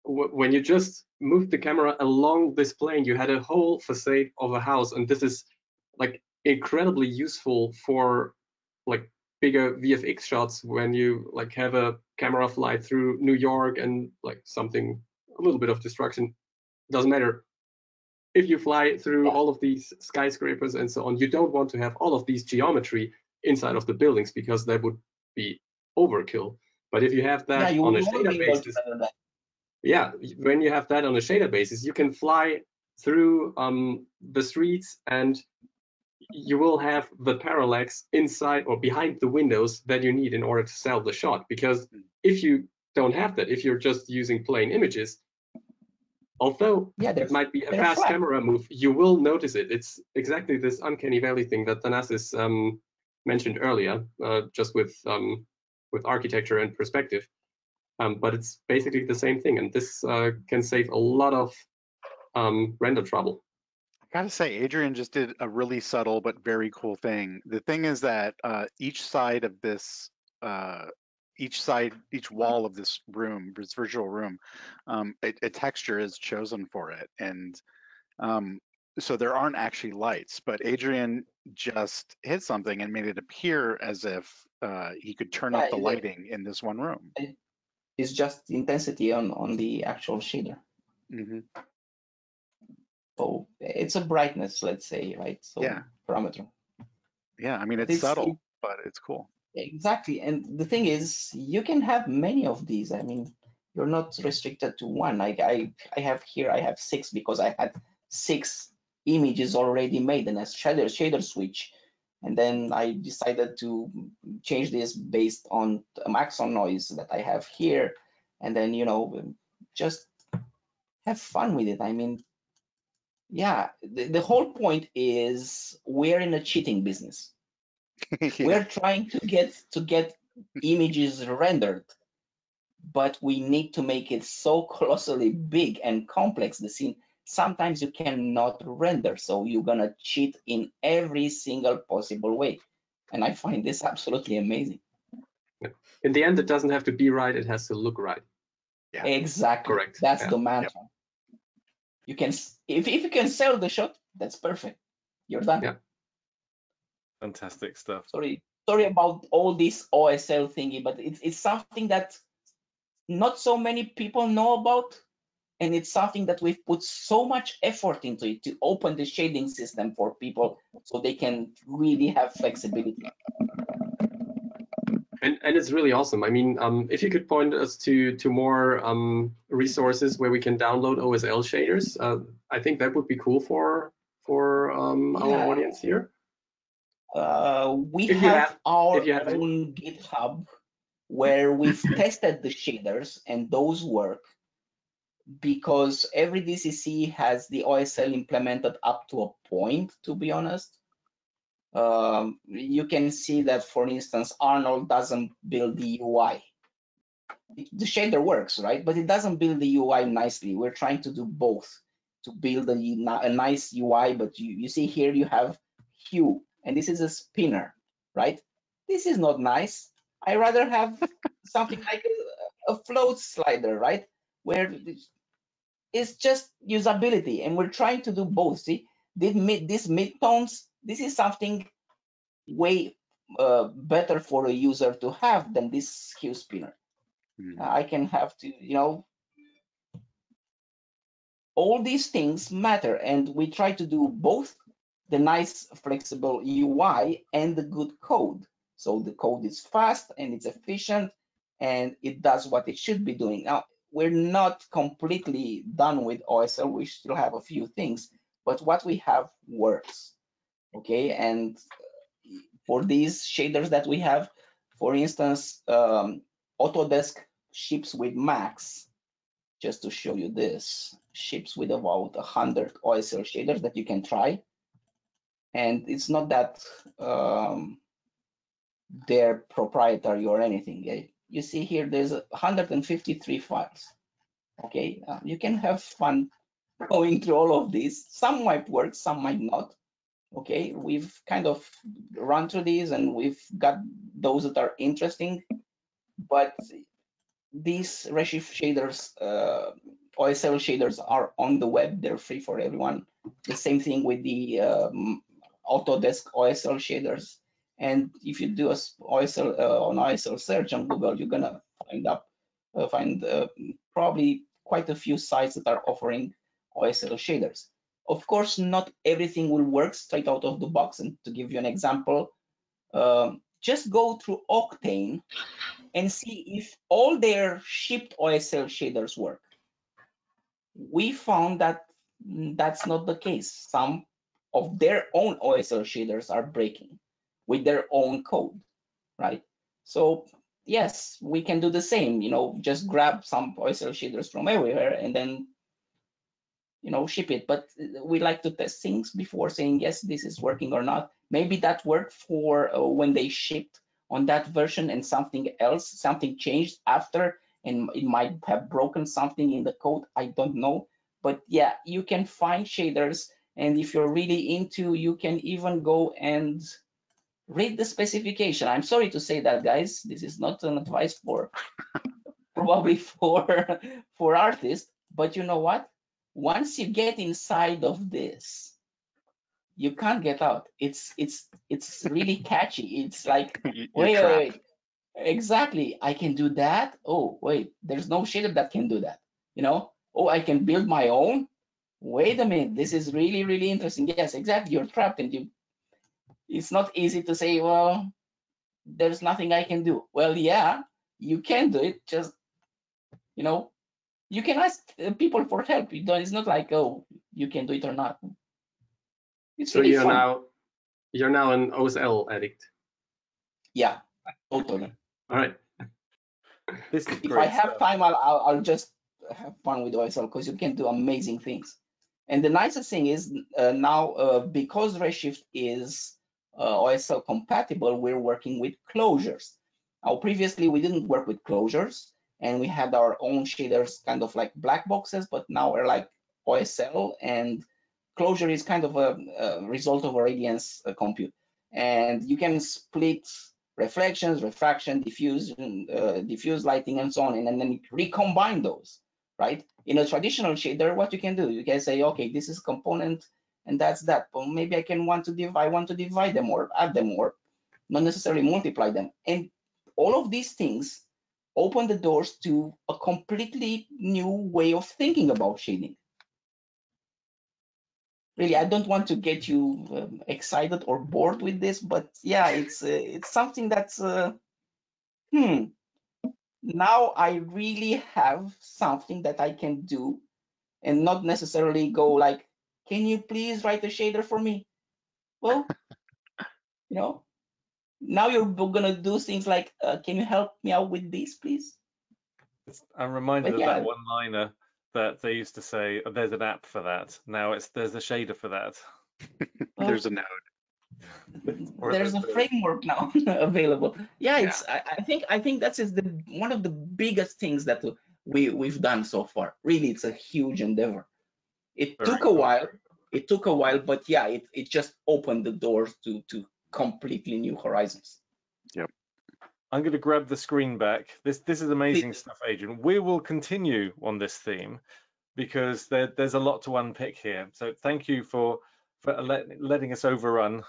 Speaker 5: when you just moved the camera along this plane you had a whole facade of a house. And this is like incredibly useful for like bigger VFX shots when you like have a camera fly through New York and like something a little bit of destruction. Doesn't matter. If you fly through all of these skyscrapers and so on, you don't want to have all of these geometry inside of the buildings because that would be overkill. But if you have that yeah, on a shader basis, yeah, when you have that on a shader basis, you can fly through um, the streets and you will have the parallax inside or behind the windows that you need in order to sell the shot. Because hmm. if you don't have that, if you're just using plain images, although yeah, it might be a fast flat. camera move, you will notice it. It's exactly this uncanny valley thing that Thanasis um, mentioned earlier, uh, just with um, with architecture and perspective. Um, but it's basically the same thing, and this uh, can save a lot of um, render trouble.
Speaker 6: I gotta say, Adrian just did a really subtle but very cool thing. The thing is that uh, each side of this uh, each side, each wall of this room, this virtual room, um, a, a, texture is chosen for it. And um, so there aren't actually lights, but Adrian just hit something and made it appear as if uh, he could turn yeah, up the lighting in this one room.
Speaker 2: It's just intensity on, on the actual shader.
Speaker 6: Mm -hmm.
Speaker 2: So it's a brightness, let's say, right? So
Speaker 6: yeah.
Speaker 2: parameter.
Speaker 6: Yeah, I mean, it's subtle, it, but it's cool.
Speaker 2: Exactly. And the thing is, you can have many of these. I mean, you're not restricted to one. Like I, I have here, I have six because I had six images already made and a shader, shader switch. And then I decided to change this based on a maxon noise that I have here. And then, you know, just have fun with it. I mean, yeah, the, the whole point is we're in a cheating business yeah. we're trying to get to get images rendered but we need to make it so colossally big and complex the scene sometimes you cannot render. So you're gonna cheat in every single possible way. And I find this absolutely amazing.
Speaker 5: In the end, it doesn't have to be right, it has to look right.
Speaker 2: Yeah. Exactly.
Speaker 5: Correct.
Speaker 2: That's
Speaker 5: yeah.
Speaker 2: the mantra. You can if if you can sell the shot, that's perfect. You're done.
Speaker 5: Yeah.
Speaker 1: Fantastic stuff.
Speaker 2: Sorry, sorry about all this OSL thingy, but it's it's something that not so many people know about, and it's something that we've put so much effort into it to open the shading system for people so they can really have flexibility.
Speaker 5: And, and it's really awesome. I mean, um, if you could point us to to more um, resources where we can download OSL shaders, uh, I think that would be cool for for um, yeah. our audience here.
Speaker 2: Uh, we have, have, our have own it. GitHub where we've tested the shaders and those work because every DCC has the OSL implemented up to a point, to be honest. Um, you can see that, for instance, Arnold doesn't build the UI. The shader works, right? But it doesn't build the UI nicely. We're trying to do both to build a, a nice UI, but you, you see here you have hue, and this is a spinner, right? This is not nice. I rather have something like a, a float slider, right? Where it's just usability, and we're trying to do both. See, this mid, these midtones, this is something way uh, better for a user to have than this hue spinner. Mm. I can have to, you know, all these things matter, and we try to do both the nice flexible UI and the good code. So the code is fast and it's efficient and it does what it should be doing. Now, we're not completely done with OSL. We still have a few things, but what we have works. Okay, and for these shaders that we have, for instance, um, Autodesk ships with Max, just to show you this, ships with about 100 OSL shaders that you can try. And it's not that um, they're proprietary or anything. You see here, there's 153 files. Okay, uh, you can have fun going through all of these. Some might work, some might not. Okay, we've kind of run through these and we've got those that are interesting, but these Redshift shaders, uh, OSL shaders are on the web. They're free for everyone. The same thing with the um, Autodesk OSL shaders. And if you do a OSL uh, on OSL search on Google, you're gonna find up uh, find uh, probably quite a few sites that are offering OSL shaders. Of course, not everything will work straight out of the box. And to give you an example, um, just go through Octane and see if all their shipped OSL shaders work. We found that that's not the case. Some of their own OSL shaders are breaking with their own code, right? So yes, we can do the same, you know, just grab some OSL shaders from everywhere and then, you know, ship it. But we like to test things before saying, yes, this is working or not. Maybe that worked for uh, when they shipped on that version and something else, something changed after and it might have broken something in the code. I don't know. But yeah, you can find shaders. And if you're really into, you can even go and read the specification. I'm sorry to say that, guys. This is not an advice for probably for for artists, but you know what? Once you get inside of this, you can't get out. It's it's it's really catchy. It's like wait, wait, wait, exactly. I can do that. Oh wait, there's no shader that can do that. You know? Oh, I can build my own. Wait a minute, this is really really interesting. Yes, exactly. You're trapped and you it's not easy to say, well, there's nothing I can do. Well, yeah, you can do it. Just, you know, you can ask uh, people for help. You don't, it's not like, oh, you can do it or not.
Speaker 5: It's so really you're fun. now you're now an OSL addict.
Speaker 2: Yeah, totally.
Speaker 5: All right.
Speaker 2: This if I have stuff. time, I'll, I'll, I'll just have fun with OSL because you can do amazing things. And the nicest thing is uh, now uh, because Redshift is OSL compatible, we're working with closures. Now, previously we didn't work with closures and we had our own shaders kind of like black boxes, but now we're like OSL, and closure is kind of a, a result of a radiance uh, compute. And you can split reflections, refraction, diffuse, uh, diffuse lighting, and so on, and, and then recombine those, right? In a traditional shader, what you can do, you can say, okay, this is component, and that's that. But maybe I can want to divide, I want to divide them or add them or not necessarily multiply them. And all of these things open the doors to a completely new way of thinking about shading. Really, I don't want to get you um, excited or bored with this, but yeah, it's uh, it's something that's uh, hmm. Now I really have something that I can do, and not necessarily go like, "Can you please write a shader for me?" Well, you know, now you're gonna do things like, uh, can you help me out with this, please?
Speaker 1: I'm reminded but of yeah. that one-liner that they used to say, oh, "There's an app for that." Now it's there's a shader for that.
Speaker 6: Well, there's a node.
Speaker 2: there's a framework now available. Yeah, it's. Yeah. I, I, think I think that's is the one of the biggest things that we we've done so far. Really, it's a huge endeavor. It Very took cool. a while. It took a while, but yeah, it it just opened the doors to to completely new horizons.
Speaker 6: Yep.
Speaker 1: I'm going to grab the screen back. This this is amazing stuff, Adrian. We will continue on this theme because there, there's a lot to unpick here. So thank you for for let, letting us overrun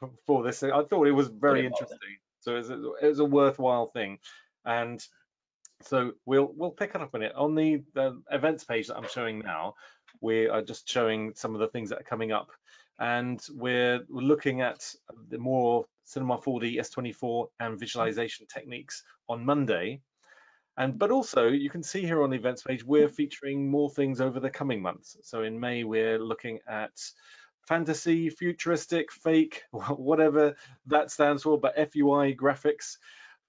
Speaker 1: for this. I thought it was very interesting. So it was, a, it a worthwhile thing, and so we'll we'll pick it up in it on the, the events page that I'm showing now. We are just showing some of the things that are coming up and we're, looking at the more Cinema 4D, S24 and visualization techniques on Monday. And but also you can see here on the events page, we're featuring more things over the coming months. So in May, we're looking at fantasy, futuristic, fake, whatever that stands for, but FUI graphics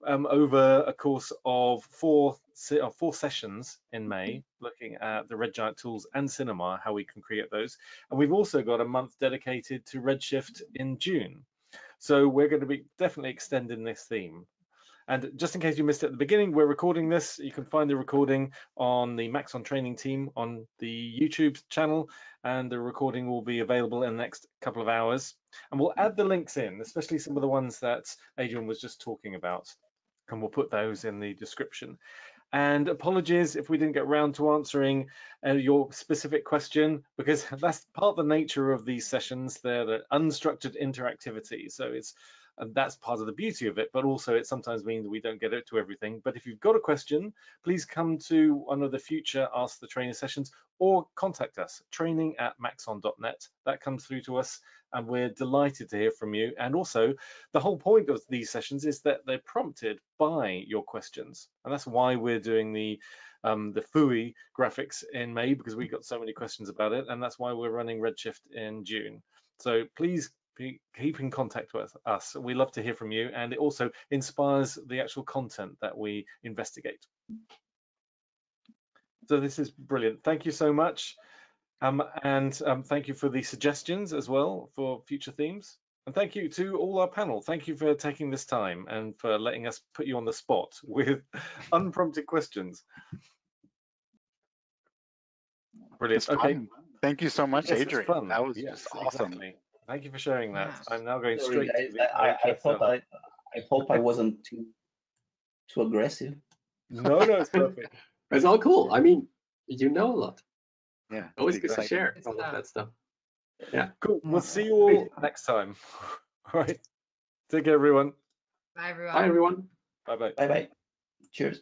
Speaker 1: um, over a course of four uh, four sessions in May, looking at the Red Giant tools and Cinema, how we can create those. And we've also got a month dedicated to Redshift in June. So we're going to be definitely extending this theme. And just in case you missed it at the beginning, we're recording this. You can find the recording on the Maxon training team on the YouTube channel, and the recording will be available in the next couple of hours. And we'll add the links in, especially some of the ones that Adrian was just talking about and we'll put those in the description. And apologies if we didn't get around to answering uh, your specific question, because that's part of the nature of these sessions. They're the unstructured interactivity. So it's and that's part of the beauty of it, but also it sometimes means we don't get it to everything. But if you've got a question, please come to one of the future Ask the Trainer sessions or contact us, training at maxon.net. That comes through to us and we're delighted to hear from you. And also, the whole point of these sessions is that they're prompted by your questions, and that's why we're doing the um, the FUI graphics in May because we got so many questions about it, and that's why we're running Redshift in June. So please keep in contact with us. We love to hear from you, and it also inspires the actual content that we investigate. So this is brilliant. Thank you so much. Um, and um, thank you for the suggestions as well for future themes. And thank you to all our panel. Thank you for taking this time and for letting us put you on the spot with unprompted questions. Brilliant. Okay.
Speaker 6: Thank you so much, yes, Adrian. That was just awesome.
Speaker 1: Exactly. Thank you for sharing that. Yes. I'm now going Sorry, straight guys, to the
Speaker 2: I, I, thought I, I hope I wasn't too too aggressive.
Speaker 1: No, no, it's perfect.
Speaker 5: it's all cool. I mean, you know a lot.
Speaker 6: Yeah.
Speaker 5: Always good to share all of uh, that stuff. Yeah.
Speaker 1: Cool. We'll see you all next time. All right. Take care, everyone.
Speaker 3: Bye, everyone.
Speaker 5: Bye, everyone.
Speaker 1: Bye bye.
Speaker 2: Bye bye. Cheers.